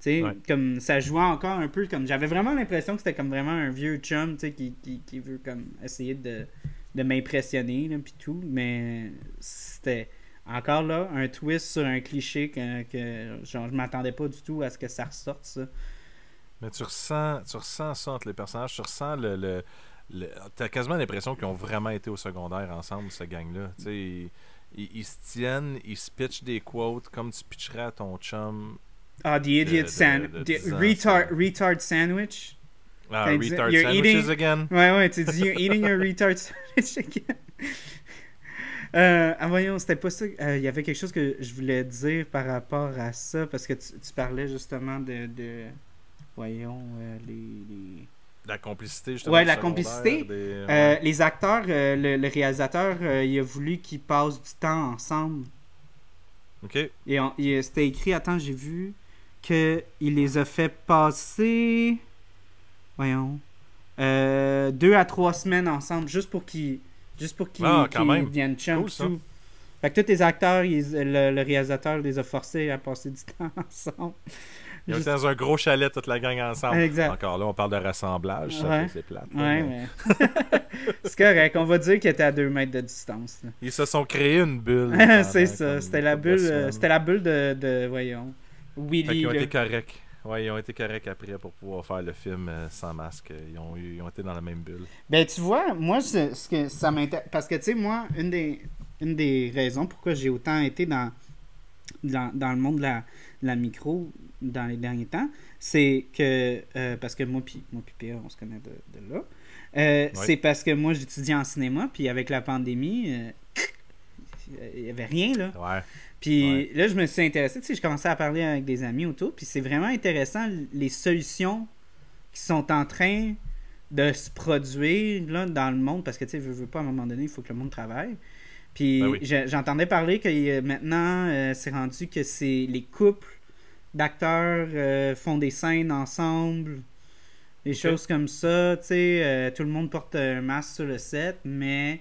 Tu sais, comme, ça jouait encore un peu, comme, j'avais vraiment l'impression que c'était comme vraiment un vieux chum, tu sais, qui, qui, qui, veut, comme, essayer de, de m'impressionner, là, pis tout, mais c'était encore là, un twist sur un cliché que, que genre, je m'attendais pas du tout à ce que ça ressorte, ça. Mais tu ressens, tu ressens ça entre les personnages, tu ressens le. le, T'as quasiment l'impression qu'ils ont vraiment été au secondaire ensemble, ce gang-là. Tu sais, ils, ils, se tiennent, ils se pitchent des quotes comme tu pitcherais à ton chum. Ah, the idiot sandwich. Retard, retard sandwich. Ah, retard sandwiches eating... again. Ouais, ouais, tu dis, you're eating your retard [LAUGHS] sandwich again. Euh, ah, voyons, c'était pas ça. Euh, il y avait quelque chose que je voulais dire par rapport à ça, parce que tu, tu parlais justement de, de voyons, euh, les, La complicité, justement. Ouais, la complicité. Euh, les acteurs, euh, le, réalisateur, il a voulu qu'ils passent du temps ensemble. OK. Et c'était écrit, attends, j'ai vu qu'il les a fait passer. Voyons. deux à trois semaines ensemble, juste pour qu'ils juste pour qu'ils ah, viennent chum Fait que tous les acteurs, le, le, réalisateur les a forcés à passer du [LAUGHS] temps ensemble. Ils étaient dans un gros chalet, toute la gang ensemble. Encore là, on parle de rassemblage, ça c'est plate. Ouais, mais... [LAUGHS] c'est correct, on va dire qu'ils étaient à deux mètres de distance. Ils se sont créés une bulle. [LAUGHS] c'est ça, c'était la, bulle, c'était la bulle de, de voyons, Willy. Ils ont été corrects. ouais, ils ont été corrects après pour pouvoir faire le film euh, sans masque. Ils ont, ils ont été dans la même bulle. Ben, tu vois, moi, ce, que ça m'intéresse. Parce que, tu sais, moi, une des, une des raisons pourquoi j'ai autant été dans, dans, dans, le monde de la, la micro dans les derniers temps, c'est que. Euh, parce que moi, puis moi, puis on se connaît de, de là. Euh, c'est parce que moi, j'étudie en cinéma, puis avec la pandémie, il n'y avait rien, là. Ouais. Puis là, je me suis intéressé, tu sais, je commençais à parler avec des amis autour, puis c'est vraiment intéressant les solutions qui sont en train de se produire là, dans le monde, parce que tu sais, je veux pas à un moment donné, il faut que le monde travaille. Puis ben j'entendais parler que maintenant, euh, c'est rendu que c'est les couples d'acteurs euh, font des scènes ensemble, des choses comme ça, tu sais, euh, tout le monde porte un masque sur le set, mais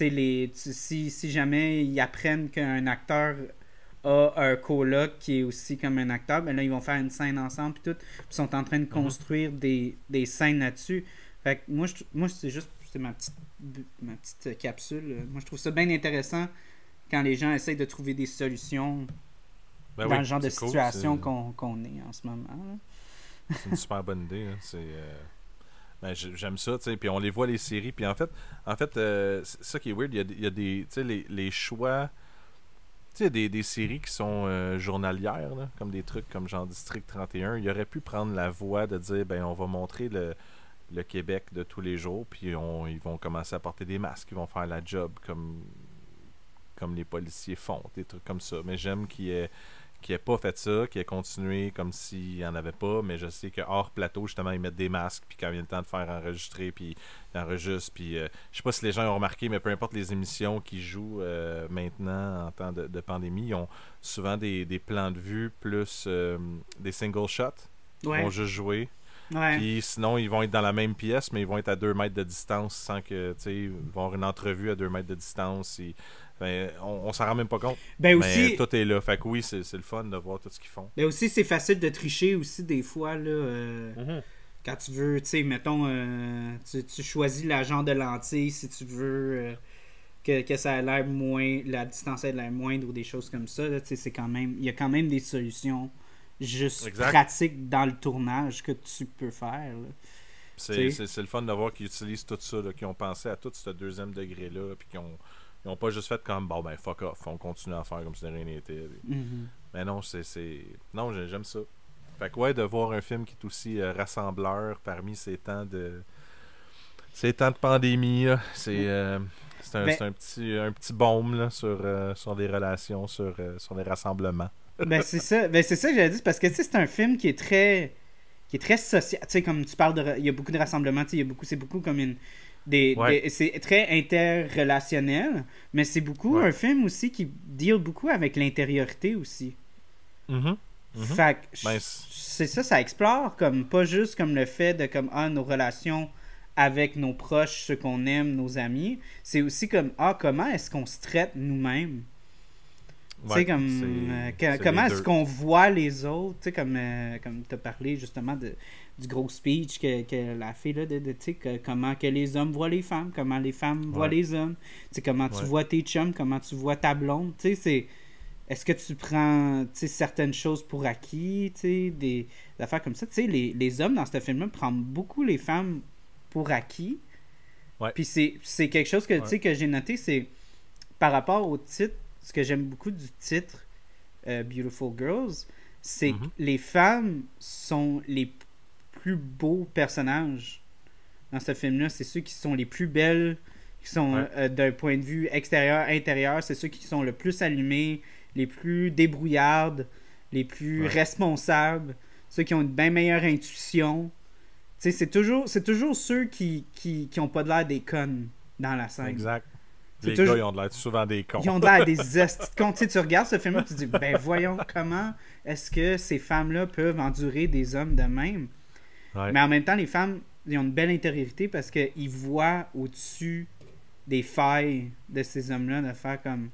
les, si, si jamais ils apprennent qu'un acteur a un coloc qui est aussi comme un acteur, ben là, ils vont faire une scène ensemble, puis tout. Ils sont en train de mhm. construire des, des, scènes là-dessus. Fait que moi, je, moi c'est juste c'est ma petite, ma petite capsule. Moi, je trouve ça bien intéressant quand les gens essayent de trouver des solutions ben dans le genre de situation qu'on est en ce moment. C'est une super bonne idée. Hein. C'est. Euh, ben, j'aime ça, tu sais. Puis on les voit les séries. Puis en fait, en fait euh, ça qui est weird. Il y a, il y a des. Tu sais, les, les choix tu sais, des, des séries qui sont euh, journalières, comme des trucs comme genre District 31, il aurait pu prendre la voie de dire ben on va montrer le, le Québec de tous les jours, puis on, ils vont commencer à porter des masques, ils vont faire la job comme, comme les policiers font, des trucs comme ça. Mais j'aime qu'il ait qui n'ait pas fait ça, qui ait continué comme s'il n'y en avait pas, mais je sais que hors plateau, justement, ils mettent des masques, puis quand il vient le temps de faire enregistrer, puis ils enregistrent, puis euh, je sais pas si les gens ont remarqué, mais peu importe les émissions qui jouent euh, maintenant en temps de, pandémie, ils ont souvent des, plans de vue plus euh, des single shots. Ils vont juste jouer. Puis sinon, ils vont être dans la même pièce, mais ils vont être à deux mètres de distance sans que, tu sais, ils vont avoir une entrevue à deux mètres de distance. Et, ben, on, s'en rend même pas compte. Ben aussi, mais tout est là. Fait que oui, c'est, le fun de voir tout ce qu'ils font. Mais ben aussi, c'est facile de tricher aussi des fois. Là, euh, mhm. Quand tu veux, tu sais, mettons, euh, tu, choisis l'agent de lentille si tu veux euh, que, que, ça ait l'air moins, la distance ait l'air moindre ou des choses comme ça. c'est quand même, il y a quand même des solutions juste pratiques dans le tournage que tu peux faire. C'est, le fun de voir qu'ils utilisent tout ça, qu'ils ont pensé à tout ce deuxième degré-là, puis qu'ils ont ils n'ont pas juste fait comme, bon, ben, fuck off, on continue à faire comme si de rien n'était. Mm-hmm. Mais non, c'est. Non, j'aime ça. Fait que, ouais, de voir un film qui est aussi euh, rassembleur parmi ces temps de. Ces temps de pandémie, c'est. Euh, c'est un, ben un, petit, un petit baume là, sur, euh, sur des relations, sur, sur des rassemblements. Ben, c'est ça. Ben, c'est ça que j'allais dire, parce que, c'est un film qui est très qui est très social. Tu sais, comme tu parles de. Il y a beaucoup de rassemblements, tu sais, il y a beaucoup. C'est beaucoup comme une, c'est très interrelationnel, mais c'est beaucoup un film aussi qui deal beaucoup avec l'intériorité aussi. Ben, c'est ça, ça explore comme pas juste comme le fait de comme ah nos relations avec nos proches, ceux qu'on aime, nos amis. C'est aussi comme ah comment est-ce qu'on se traite nous-mêmes? Comme euh, comment est-ce qu'on voit les autres, tu sais comme euh, comme tu as parlé justement de du gros speech qu'elle a fait là, de, de que, comment que les hommes voient les femmes, comment les femmes voient les hommes, comment tu vois tes chums, comment tu vois ta blonde, c'est est-ce que tu prends certaines choses pour acquis, des, des affaires comme ça. Les, les hommes dans ce film-là prennent beaucoup les femmes pour acquis. Puis c'est quelque chose que, que j'ai noté, c'est par rapport au titre, ce que j'aime beaucoup du titre euh, Beautiful Girls, c'est que mm-hmm. les femmes sont les plus beaux personnages dans ce film-là. C'est ceux qui sont les plus belles, qui sont euh, d'un point de vue extérieur, intérieur. C'est ceux qui sont le plus allumés, les plus débrouillardes, les plus responsables, ceux qui ont une bien meilleure intuition. C'est toujours, toujours ceux qui, qui, qui ont pas de l'air des connes dans la scène. Exact. Les gars, ils ont de l'air souvent des cons. Ils ont de l'air des [LAUGHS] estis de Tu regardes ce film-là, tu te dis, ben voyons comment est-ce que ces femmes-là peuvent endurer des hommes de même? Mais en même temps, les femmes, ils ont une belle intériorité parce qu'ils voient au-dessus des failles de ces hommes-là, de faire comme.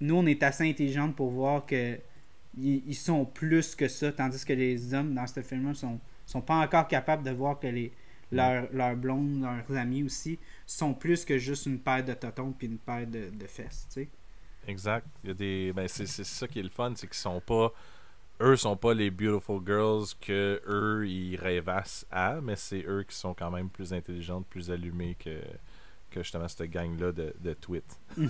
Nous, on est assez intelligentes pour voir que ils, sont plus que ça, tandis que les hommes dans ce film-là sont, sont pas encore capables de voir que les, leurs, leurs blondes, leurs amis aussi, sont plus que juste une paire de totons puis une paire de, fesses, tu sais. Exact. Il y a des. Ben, c'est ça qui est le fun, c'est qu'ils sont pas eux sont pas les beautiful girls que eux ils rêvassent à, mais c'est eux qui sont quand même plus intelligentes, plus allumées que, que justement cette gang-là de, de tweet. [LAUGHS]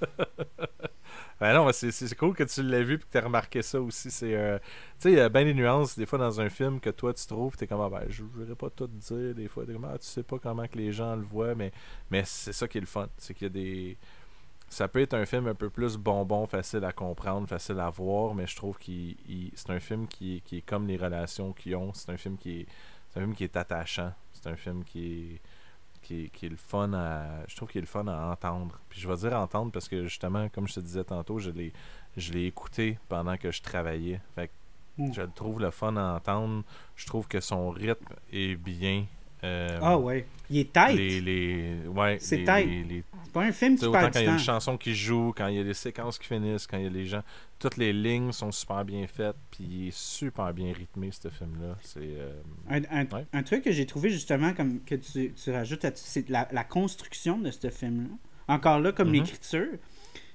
[LAUGHS] ben non, c'est cool que tu l'aies vu et que tu as remarqué ça aussi. C'est euh, Tu sais, il y a bien des nuances des fois dans un film que toi tu trouves, tu es comme, ah, ben, je voudrais pas tout dire des fois. Comme, ah, tu sais pas comment que les gens le voient, mais, mais c'est ça qui est le fun. C'est qu'il y a des ça peut être un film un peu plus bonbon, facile à comprendre, facile à voir, mais je trouve que c'est un film qui, qui, est comme les relations qu'ils ont. C'est un film qui est, un film qui est attachant. C'est un film qui est, qui est, le fun à. Je trouve qu'il est le fun à entendre. Puis je vais dire entendre parce que justement, comme je te disais tantôt, je l'ai je l'ai écouté pendant que je travaillais. Fait hmm. je trouve le fun à entendre. Je trouve que son rythme est bien. Euh, ah ouais. Il est tight. Les, les, ouais, c'est tight. C'est pas un film qui Autant quand il y a une chanson qui joue, quand il y a des séquences qui finissent, quand il y a les gens. Toutes les lignes sont super bien faites, puis il est super bien rythmé, ce film-là. C'est. Euh, un, un, truc que j'ai trouvé justement, comme que tu, tu rajoutes c'est la, la, construction de ce film-là. Encore là, comme mm-hmm. l'écriture.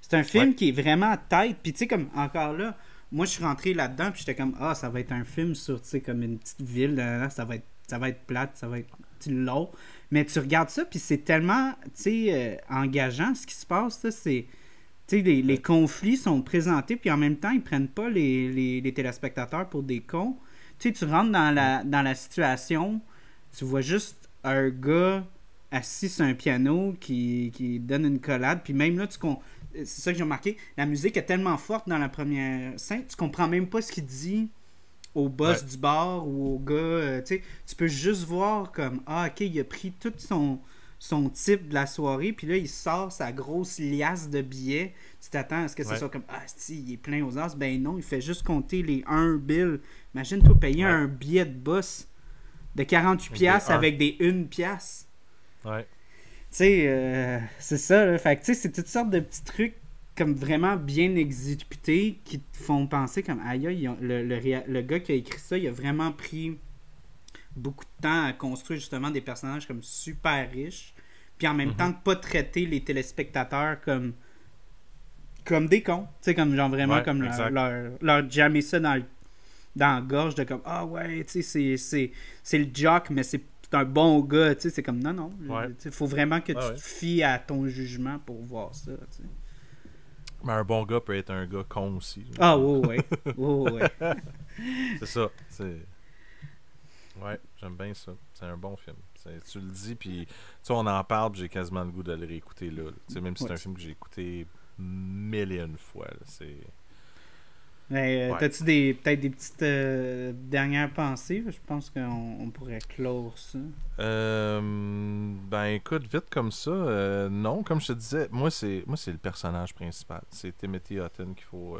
C'est un film qui est vraiment tête. Puis tu sais, comme encore là, moi je suis rentré là-dedans, puis j'étais comme, ah, ça va être un film sur, tu sais, comme une petite ville, ça va être ça va être plate, ça va être long. Mais tu regardes ça, puis c'est tellement euh, engageant ce qui se passe. C'est. Les, les conflits sont présentés, puis en même temps, ils prennent pas les, les, téléspectateurs pour des cons. sais tu rentres dans la, dans la situation, tu vois juste un gars assis sur un piano qui, qui donne une collade, puis même là, tu c'est ça que j'ai remarqué, la musique est tellement forte dans la première scène, tu comprends même pas ce qu'il dit au boss du bar ou au gars. Euh, tu peux juste voir comme Ah, ok, il a pris tout son, son type de la soirée, puis là, il sort sa grosse liasse de billets. Tu t'attends à ce que ce soit comme Ah, si, il est plein aux as. Ben non, il fait juste compter les 1 bill. Imagine-toi payer un billet de boss de 48$ avec des 1 pièce. Ouais. Tu sais, euh, c'est ça, là. Fait tu sais, c'est toutes sortes de petits trucs comme vraiment bien exécutés qui te font penser comme aïe, le, le, gars qui a écrit ça, il a vraiment pris beaucoup de temps à construire justement des personnages comme super riches, puis en même mhm. temps de pas traiter les téléspectateurs comme comme des cons, tu sais comme genre vraiment comme leur, leur, jammer ça dans dans la gorge de comme ah ouais, tu sais c'est c'est le jock mais c'est un bon gars, tu sais c'est comme non non, il faut vraiment que tu te fies à ton jugement pour voir ça, tu sais. Mais un bon gars peut être un gars con aussi. Ah, oui, oui. [LAUGHS] c'est ça. C'est... Ouais, j'aime bien ça. C'est un bon film. Tu le dis, puis on en parle, puis j'ai quasiment le goût de le réécouter là. Même si c'est un film que j'ai écouté mille et une fois. C'est. Mais euh, t'as-tu des, peut-être des petites euh, dernières pensées? Je pense qu'on pourrait clore ça. Euh, ben écoute, vite comme ça, non, comme je te disais, moi c'est moi c'est le personnage principal. C'est Timothy Hutton qu'il faut.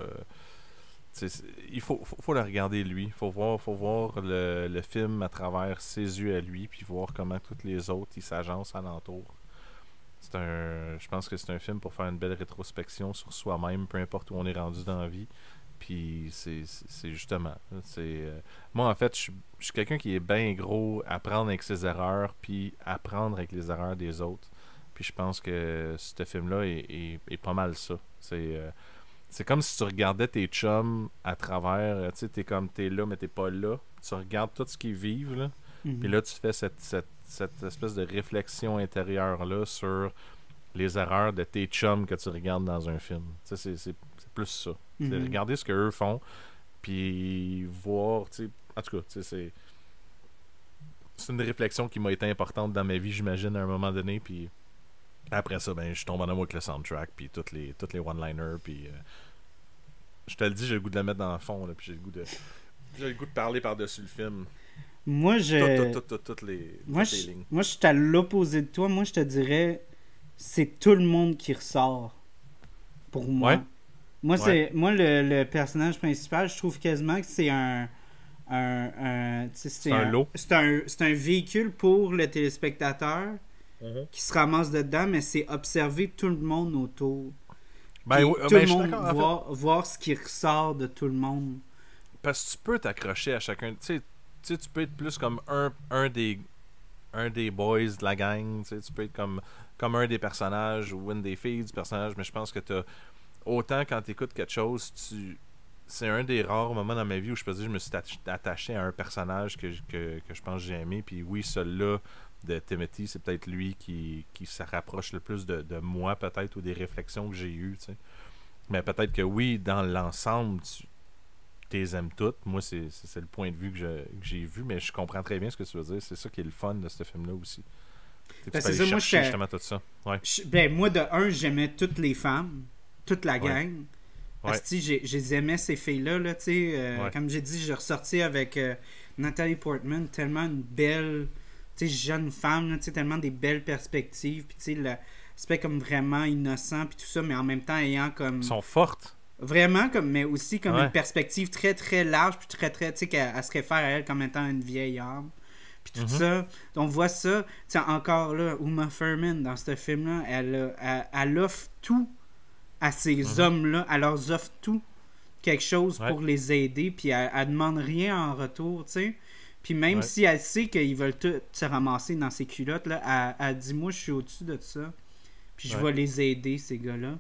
il faut, faut, le regarder lui. Il faut voir, faut voir le, le, film à travers ses yeux à lui, puis voir comment toutes les autres ils s'agencent alentour. C'est un, je pense que c'est un film pour faire une belle rétrospection sur soi-même, peu importe où on est rendu dans la vie. Puis c'est justement. c'est euh, moi, en fait, je suis quelqu'un qui est bien gros à apprendre avec ses erreurs, puis apprendre avec les erreurs des autres. Puis je pense que ce film-là est, est, pas mal ça. C'est euh, c'est comme si tu regardais tes chums à travers. Euh, tu sais, t'es comme, t'es là, mais t'es pas là. Tu regardes tout ce qu'ils vivent, là. Mhm. Puis là, tu fais cette, cette, cette espèce de réflexion intérieure-là sur les erreurs de tes chums que tu regardes dans un film. Tu sais, c'est plus ça. Mhm. Regarder ce qu'eux font, puis voir, tu sais, en tout cas, c'est c'est une réflexion qui m'a été importante dans ma vie, j'imagine, à un moment donné, puis après ça, ben, je tombe en amour avec le soundtrack, puis toutes les, toutes les one-liners, puis euh, je te le dis, j'ai le goût de la mettre dans le fond, là, puis j'ai le goût de j'ai le goût de parler par-dessus le film. Moi, je... Toutes les, moi, je, lignes. Moi, je suis à l'opposé de toi. Moi, je te dirais, c'est tout le monde qui ressort. Pour moi. Moi, c'est moi le, personnage principal, je trouve quasiment que c'est un. un, c'est un, lot. C'est un, un, véhicule pour le téléspectateur mhm. qui se ramasse dedans, mais c'est observer tout le monde autour. Ben, tout ben, le monde voir, voir ce qui ressort de tout le monde. Parce que tu peux t'accrocher à chacun. Tu sais, tu peux être plus comme un, un des un des boys de la gang. Tu peux être comme, comme un des personnages ou une des filles du personnage, mais je pense que tu as autant quand tu écoutes quelque chose, tu c'est un des rares moments dans ma vie où je peux dire je me suis attaché à un personnage que, que, que je pense que j'ai aimé. Puis oui, celui-là de Timothy, c'est peut-être lui qui, qui se rapproche le plus de, de moi, peut-être, ou des réflexions que j'ai eues. Tu sais. Mais peut-être que oui, dans l'ensemble, tu les aimes toutes. Moi, c'est le point de vue que j'ai vu, mais je comprends très bien ce que tu veux dire. C'est ça qui est le fun de ce film-là aussi. Ben, c'est ça, moi, justement tout ça. Ouais. ben, moi, de un, j'aimais toutes les femmes, toute la gang. Ouais. j'aimais ces filles-là, là, tu sais. Euh, comme j'ai dit, j'ai ressorti avec euh, Nathalie Portman, tellement une belle, tu sais, jeune femme, tu sais, tellement des belles perspectives, puis tu sais, l'aspect comme vraiment innocent, puis tout ça, mais en même temps ayant comme... Ils sont fortes. Vraiment, comme, mais aussi comme une perspective très, très large, puis très, très, tu sais, qu'elle se réfère à elle comme étant une vieille âme. Puis tout mm-hmm. ça, on voit ça, encore là, Uma Thurman, dans ce film-là, elle, elle, offre tout à ces mm-hmm. hommes-là, elle leur offre tout quelque chose pour les aider, puis elle, elle, demande rien en retour, tu sais. Puis même si elle sait qu'ils veulent tout se ramasser dans ces culottes, là, elle, dit Moi, je suis au-dessus de ça. Puis je vais les aider, ces gars-là.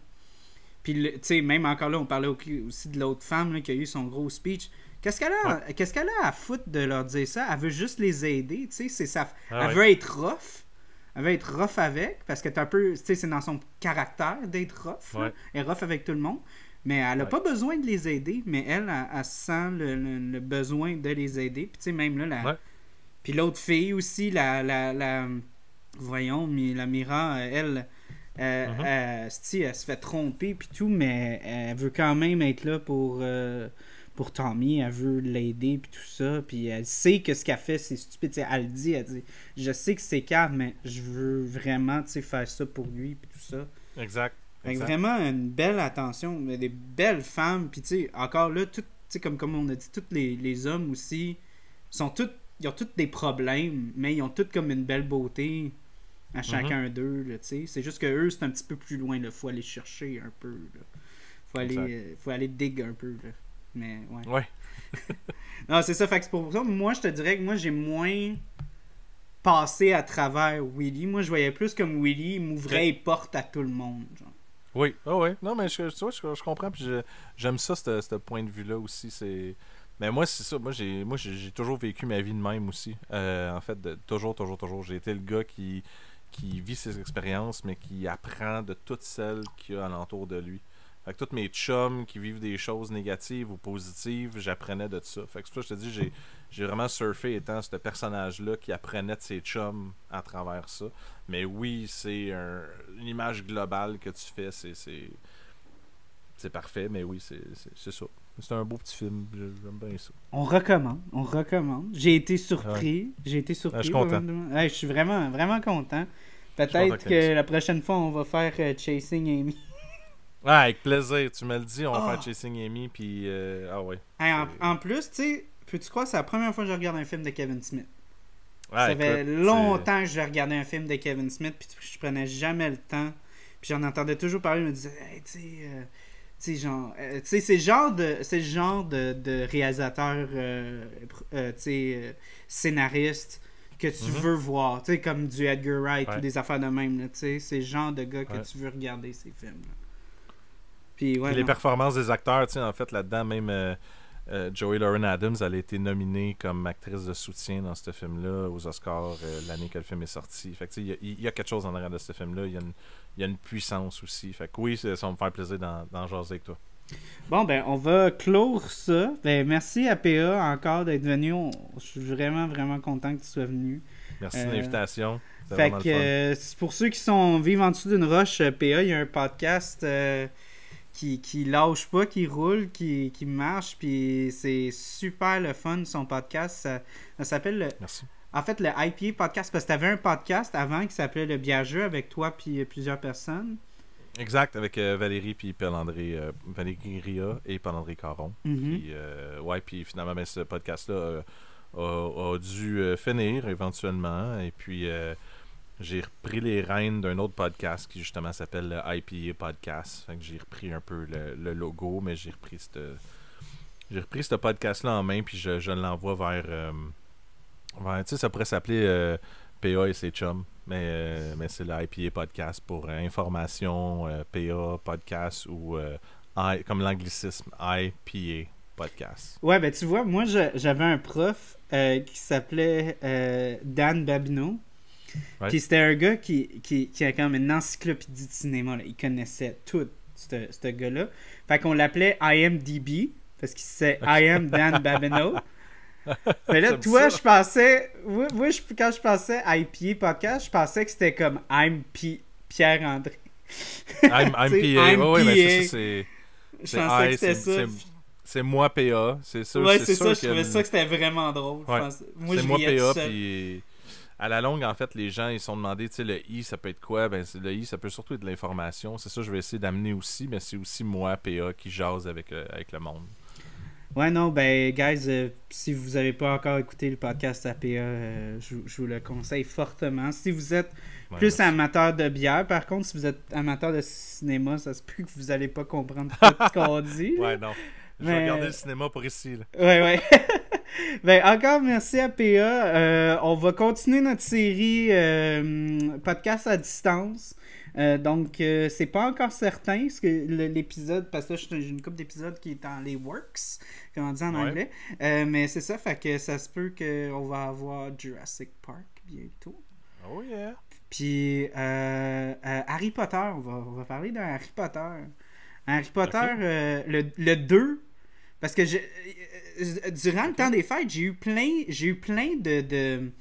Puis, tu sais, même encore là, on parlait aussi de l'autre femme qui a eu son gros speech. Qu'est-ce qu'elle a, qu'est-ce qu'elle a à foutre de leur dire ça? Elle veut juste les aider, tu sais. C'est ça. Ah elle veut être rough. Elle veut être rough avec, parce que un peu, tu sais, c'est dans son caractère d'être rough. Elle est rough avec tout le monde. Mais elle n'a pas besoin de les aider, mais elle, elle, sent le, besoin de les aider. Puis tu sais, même là, la... Puis l'autre fille aussi, la, la, la... Voyons, la Mira, elle... Euh, mm-hmm. euh, elle se fait tromper puis tout, mais elle veut quand même être là pour, euh, pour Tommy. Elle veut l'aider puis tout ça. Puis elle sait que ce qu'elle fait, c'est stupide. elle dit, elle dit Je sais que c'est calme, mais je veux vraiment faire ça pour lui puis tout ça. Exact. vraiment une belle attention, des belles femmes. Puis tu sais, encore là, tout, comme, comme on a dit, tous les, les hommes aussi sont tous. Ils ont tous des problèmes, mais ils ont tous comme une belle beauté à mhm. chacun d'eux. C'est juste que eux, c'est un petit peu plus loin. Il faut aller chercher un peu. Là. Faut aller, euh, faut aller dig un peu. Là. Mais ouais. Ouais. [LAUGHS] non, c'est ça. Fait que pour ça, moi, je te dirais que moi, j'ai moins passé à travers Willy. Moi, je voyais plus comme Willy m'ouvrait les portes à tout le monde. Oui, oh, oui. Non, mais je, je, je comprends. Puis j'aime ça, ce point de vue-là aussi. C'est. Mais moi, c'est ça. Moi, j'ai moi j'ai toujours vécu ma vie de même aussi. Euh, en fait, de, toujours, toujours, toujours. J'ai été le gars qui qui vit ses expériences, mais qui apprend de toutes celles qu'il y a alentour de lui. Fait que tous mes chums qui vivent des choses négatives ou positives, j'apprenais de ça. Fait que c'est pour ça que je te dis, j'ai, vraiment surfé étant ce personnage-là qui apprenait de ses chums à travers ça. Mais oui, c'est une image globale que tu fais, c'est, parfait, mais oui, c'est, ça. C'est un beau petit film, j'aime bien ça. On recommande, on recommande. J'ai été surpris, j'ai été surpris. je suis content. je suis vraiment, vraiment content. Peut-être que la prochaine fois, on va faire euh, Chasing Amy. Ah, avec plaisir. Tu me le dis, on va faire ah. Chasing Amy, puis... Euh, ah ouais. en, plus, tu sais, peux-tu croire, c'est la première fois que je regarde un film de Kevin Smith? ça fait longtemps que je regardais un film de Kevin Smith, puis je prenais jamais le temps. Puis j'en entendais toujours parler, je me disais, hey, tu sais... Euh, genre, c'est le genre de, c'est le genre de, de réalisateur, tu sais, scénariste que tu mhm. veux voir, tu sais, comme du Edgar Wright ou des affaires de même, tu sais, c'est le genre de gars que tu veux regarder ces films. -là. Puis, ouais, les performances des acteurs, tu sais, en fait, là-dedans, même euh, euh, Joey Lauren Adams, elle a été nominée comme actrice de soutien dans ce film-là aux Oscars euh, l'année que le film est sorti. Fait que, tu sais, il y, a quelque chose en arrière de ce film-là. Il y, y, a une puissance aussi. Fait que oui, ça va me faire plaisir d'en jaser avec toi. Bon, ben, on va clore ça. Ben, merci à PA encore d'être venu. Je suis vraiment, vraiment content que tu sois venu. Merci de l'invitation. Fait que, euh, pour ceux qui sont vivent en dessous d'une roche, euh, PA, il y a un podcast qui, qui lâche pas, qui roule, qui, qui marche. Puis c'est super le fun, son podcast. Ça, s'appelle le. Merci. En fait, le IPA podcast, parce que tu avais un podcast avant qui s'appelait Le Biageux avec toi puis plusieurs personnes. Exact, avec euh, Valérie puis Paul-André, euh, Valérie Ria et Paul-André Caron. Mm-hmm. puis, euh, ouais, puis finalement, ben, ce podcast-là a, dû finir éventuellement. Et puis, j'ai repris les rênes d'un autre podcast qui justement s'appelle le IPA Podcast. Fait que j'ai repris un peu le, logo, mais j'ai repris ce j'ai repris ce podcast-là en main, puis je, je l'envoie vers, vers tu sais, ça pourrait s'appeler PA et ses chums. Mais, euh, mais c'est l'IPA podcast pour euh, information, euh, PA podcast ou comme l'anglicisme, IPA podcast. Ouais, ben tu vois, moi j'avais un prof euh, qui s'appelait euh, Dan Babineau. Puis c'était un gars qui, qui, qui, a comme une encyclopédie de cinéma. Là. Il connaissait tout, ce gars-là. Fait qu'on l'appelait IMDB, parce qu'il c'est I am Dan Babineau. [LAUGHS] Mais là, toi, je pensais. Moi, quand je pensais IPA podcast, je pensais que c'était comme I'm Pierre-André. I'm, I'm [LAUGHS] PA. oui, mais ça, c'est. Je pensais que c'était ça. C'est moi PA. C'est ça. Ouais, c'est ça. Je trouvais ça que c'était vraiment drôle. c'est moi PA. Puis à la longue, en fait, les gens ils se sont demandé, tu sais, le i, ça peut être quoi? Ben, le i, ça peut surtout être de l'information. C'est ça, je vais essayer d'amener aussi, mais c'est aussi moi, PA, qui jase avec, euh, avec le monde. Ouais, non, ben, guys, euh, si vous n'avez pas encore écouté le podcast APA, euh, je, vous le conseille fortement. Si vous êtes plus amateur de bière, par contre, si vous êtes amateur de cinéma, ça se peut que vous n'allez pas comprendre tout ce qu'on dit. [LAUGHS] ouais, non. Je vais regarder le cinéma pour ici. Là. Ouais, ouais. [LAUGHS] ben, encore merci à PA. Euh, on va continuer notre série podcast à distance. Euh, donc, euh, c'est pas encore certain, ce que l'épisode, parce que j'ai une couple d'épisodes qui est dans les works, comme on dit en anglais. Euh, mais c'est ça, fait que ça se peut qu'on va avoir Jurassic Park bientôt. Oh yeah! Puis Harry Potter, on va, on va parler d'un Harry Potter. Harry Potter, le, le 2, parce que je, durant le temps des fêtes, j'ai eu plein, j'ai eu plein de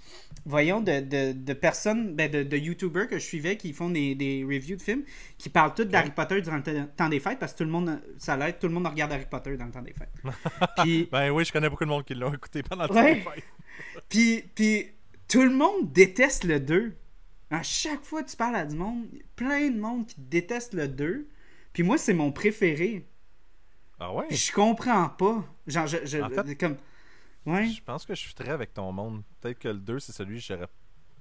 voyons, de, de, personnes, ben de, de YouTubers que je suivais qui font des, des reviews de films, qui parlent tous d'Harry Potter durant le temps des fêtes parce que tout le monde, ça l'aide, tout le monde regarde Harry Potter dans le temps des fêtes. [LAUGHS] Puis, ben oui, je connais beaucoup de monde qui l'ont écouté pendant le temps des fêtes. [LAUGHS] puis, puis tout le monde déteste le 2. À chaque fois que tu parles à du monde, plein de monde qui déteste le 2. Puis moi, c'est mon préféré. Ah ouais? je comprends pas. Genre, je, je comme Ouais. Je pense que je suis très avec ton monde. Peut-être que le 2, c'est celui que j'aurais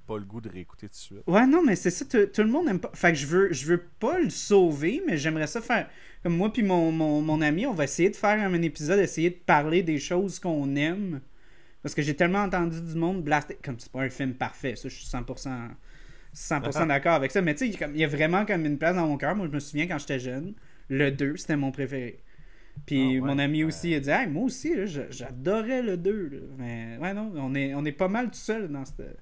pas le goût de réécouter tout de suite. Ouais, non, mais c'est ça, tout, le monde aime pas. Fait que je veux, je veux pas le sauver, mais j'aimerais ça faire. Comme moi puis mon, mon, ami, on va essayer de faire un épisode, essayer de parler des choses qu'on aime. Parce que j'ai tellement entendu du monde blaster. Comme c'est pas un film parfait, ça, je suis 100%, 100% d'accord avec ça. Mais tu sais, il y a vraiment comme une place dans mon cœur. Moi, je me souviens quand j'étais jeune, le 2, c'était mon préféré. Puis ah mon ami aussi a dit Moi aussi, j'adorais le 2. Mais ouais, non, on est, on est pas mal tout seul dans cette.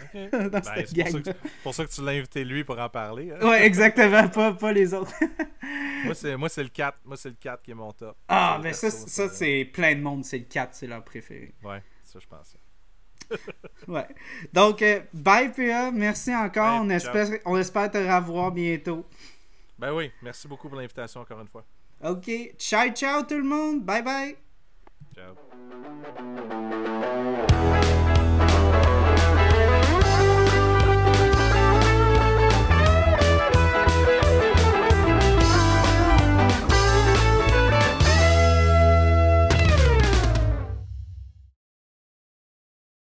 [LAUGHS] dans ben, cette gang. C'est pour, ça que tu l'as invité lui pour en parler. Hein. Ouais, exactement, pas, pas les autres. [LAUGHS] moi, c'est le 4. Moi, c'est le 4 qui est mon top. Ah, mais ça, ça c'est plein de monde. C'est le 4, c'est leur préféré. Ouais, ça, je pense. [LAUGHS] ouais. Donc, euh, bye PA, merci encore. on, espère, on espère te revoir bientôt. Ben oui, merci beaucoup pour l'invitation encore une fois. Ok, ciao ciao tout le monde, bye bye. Ciao.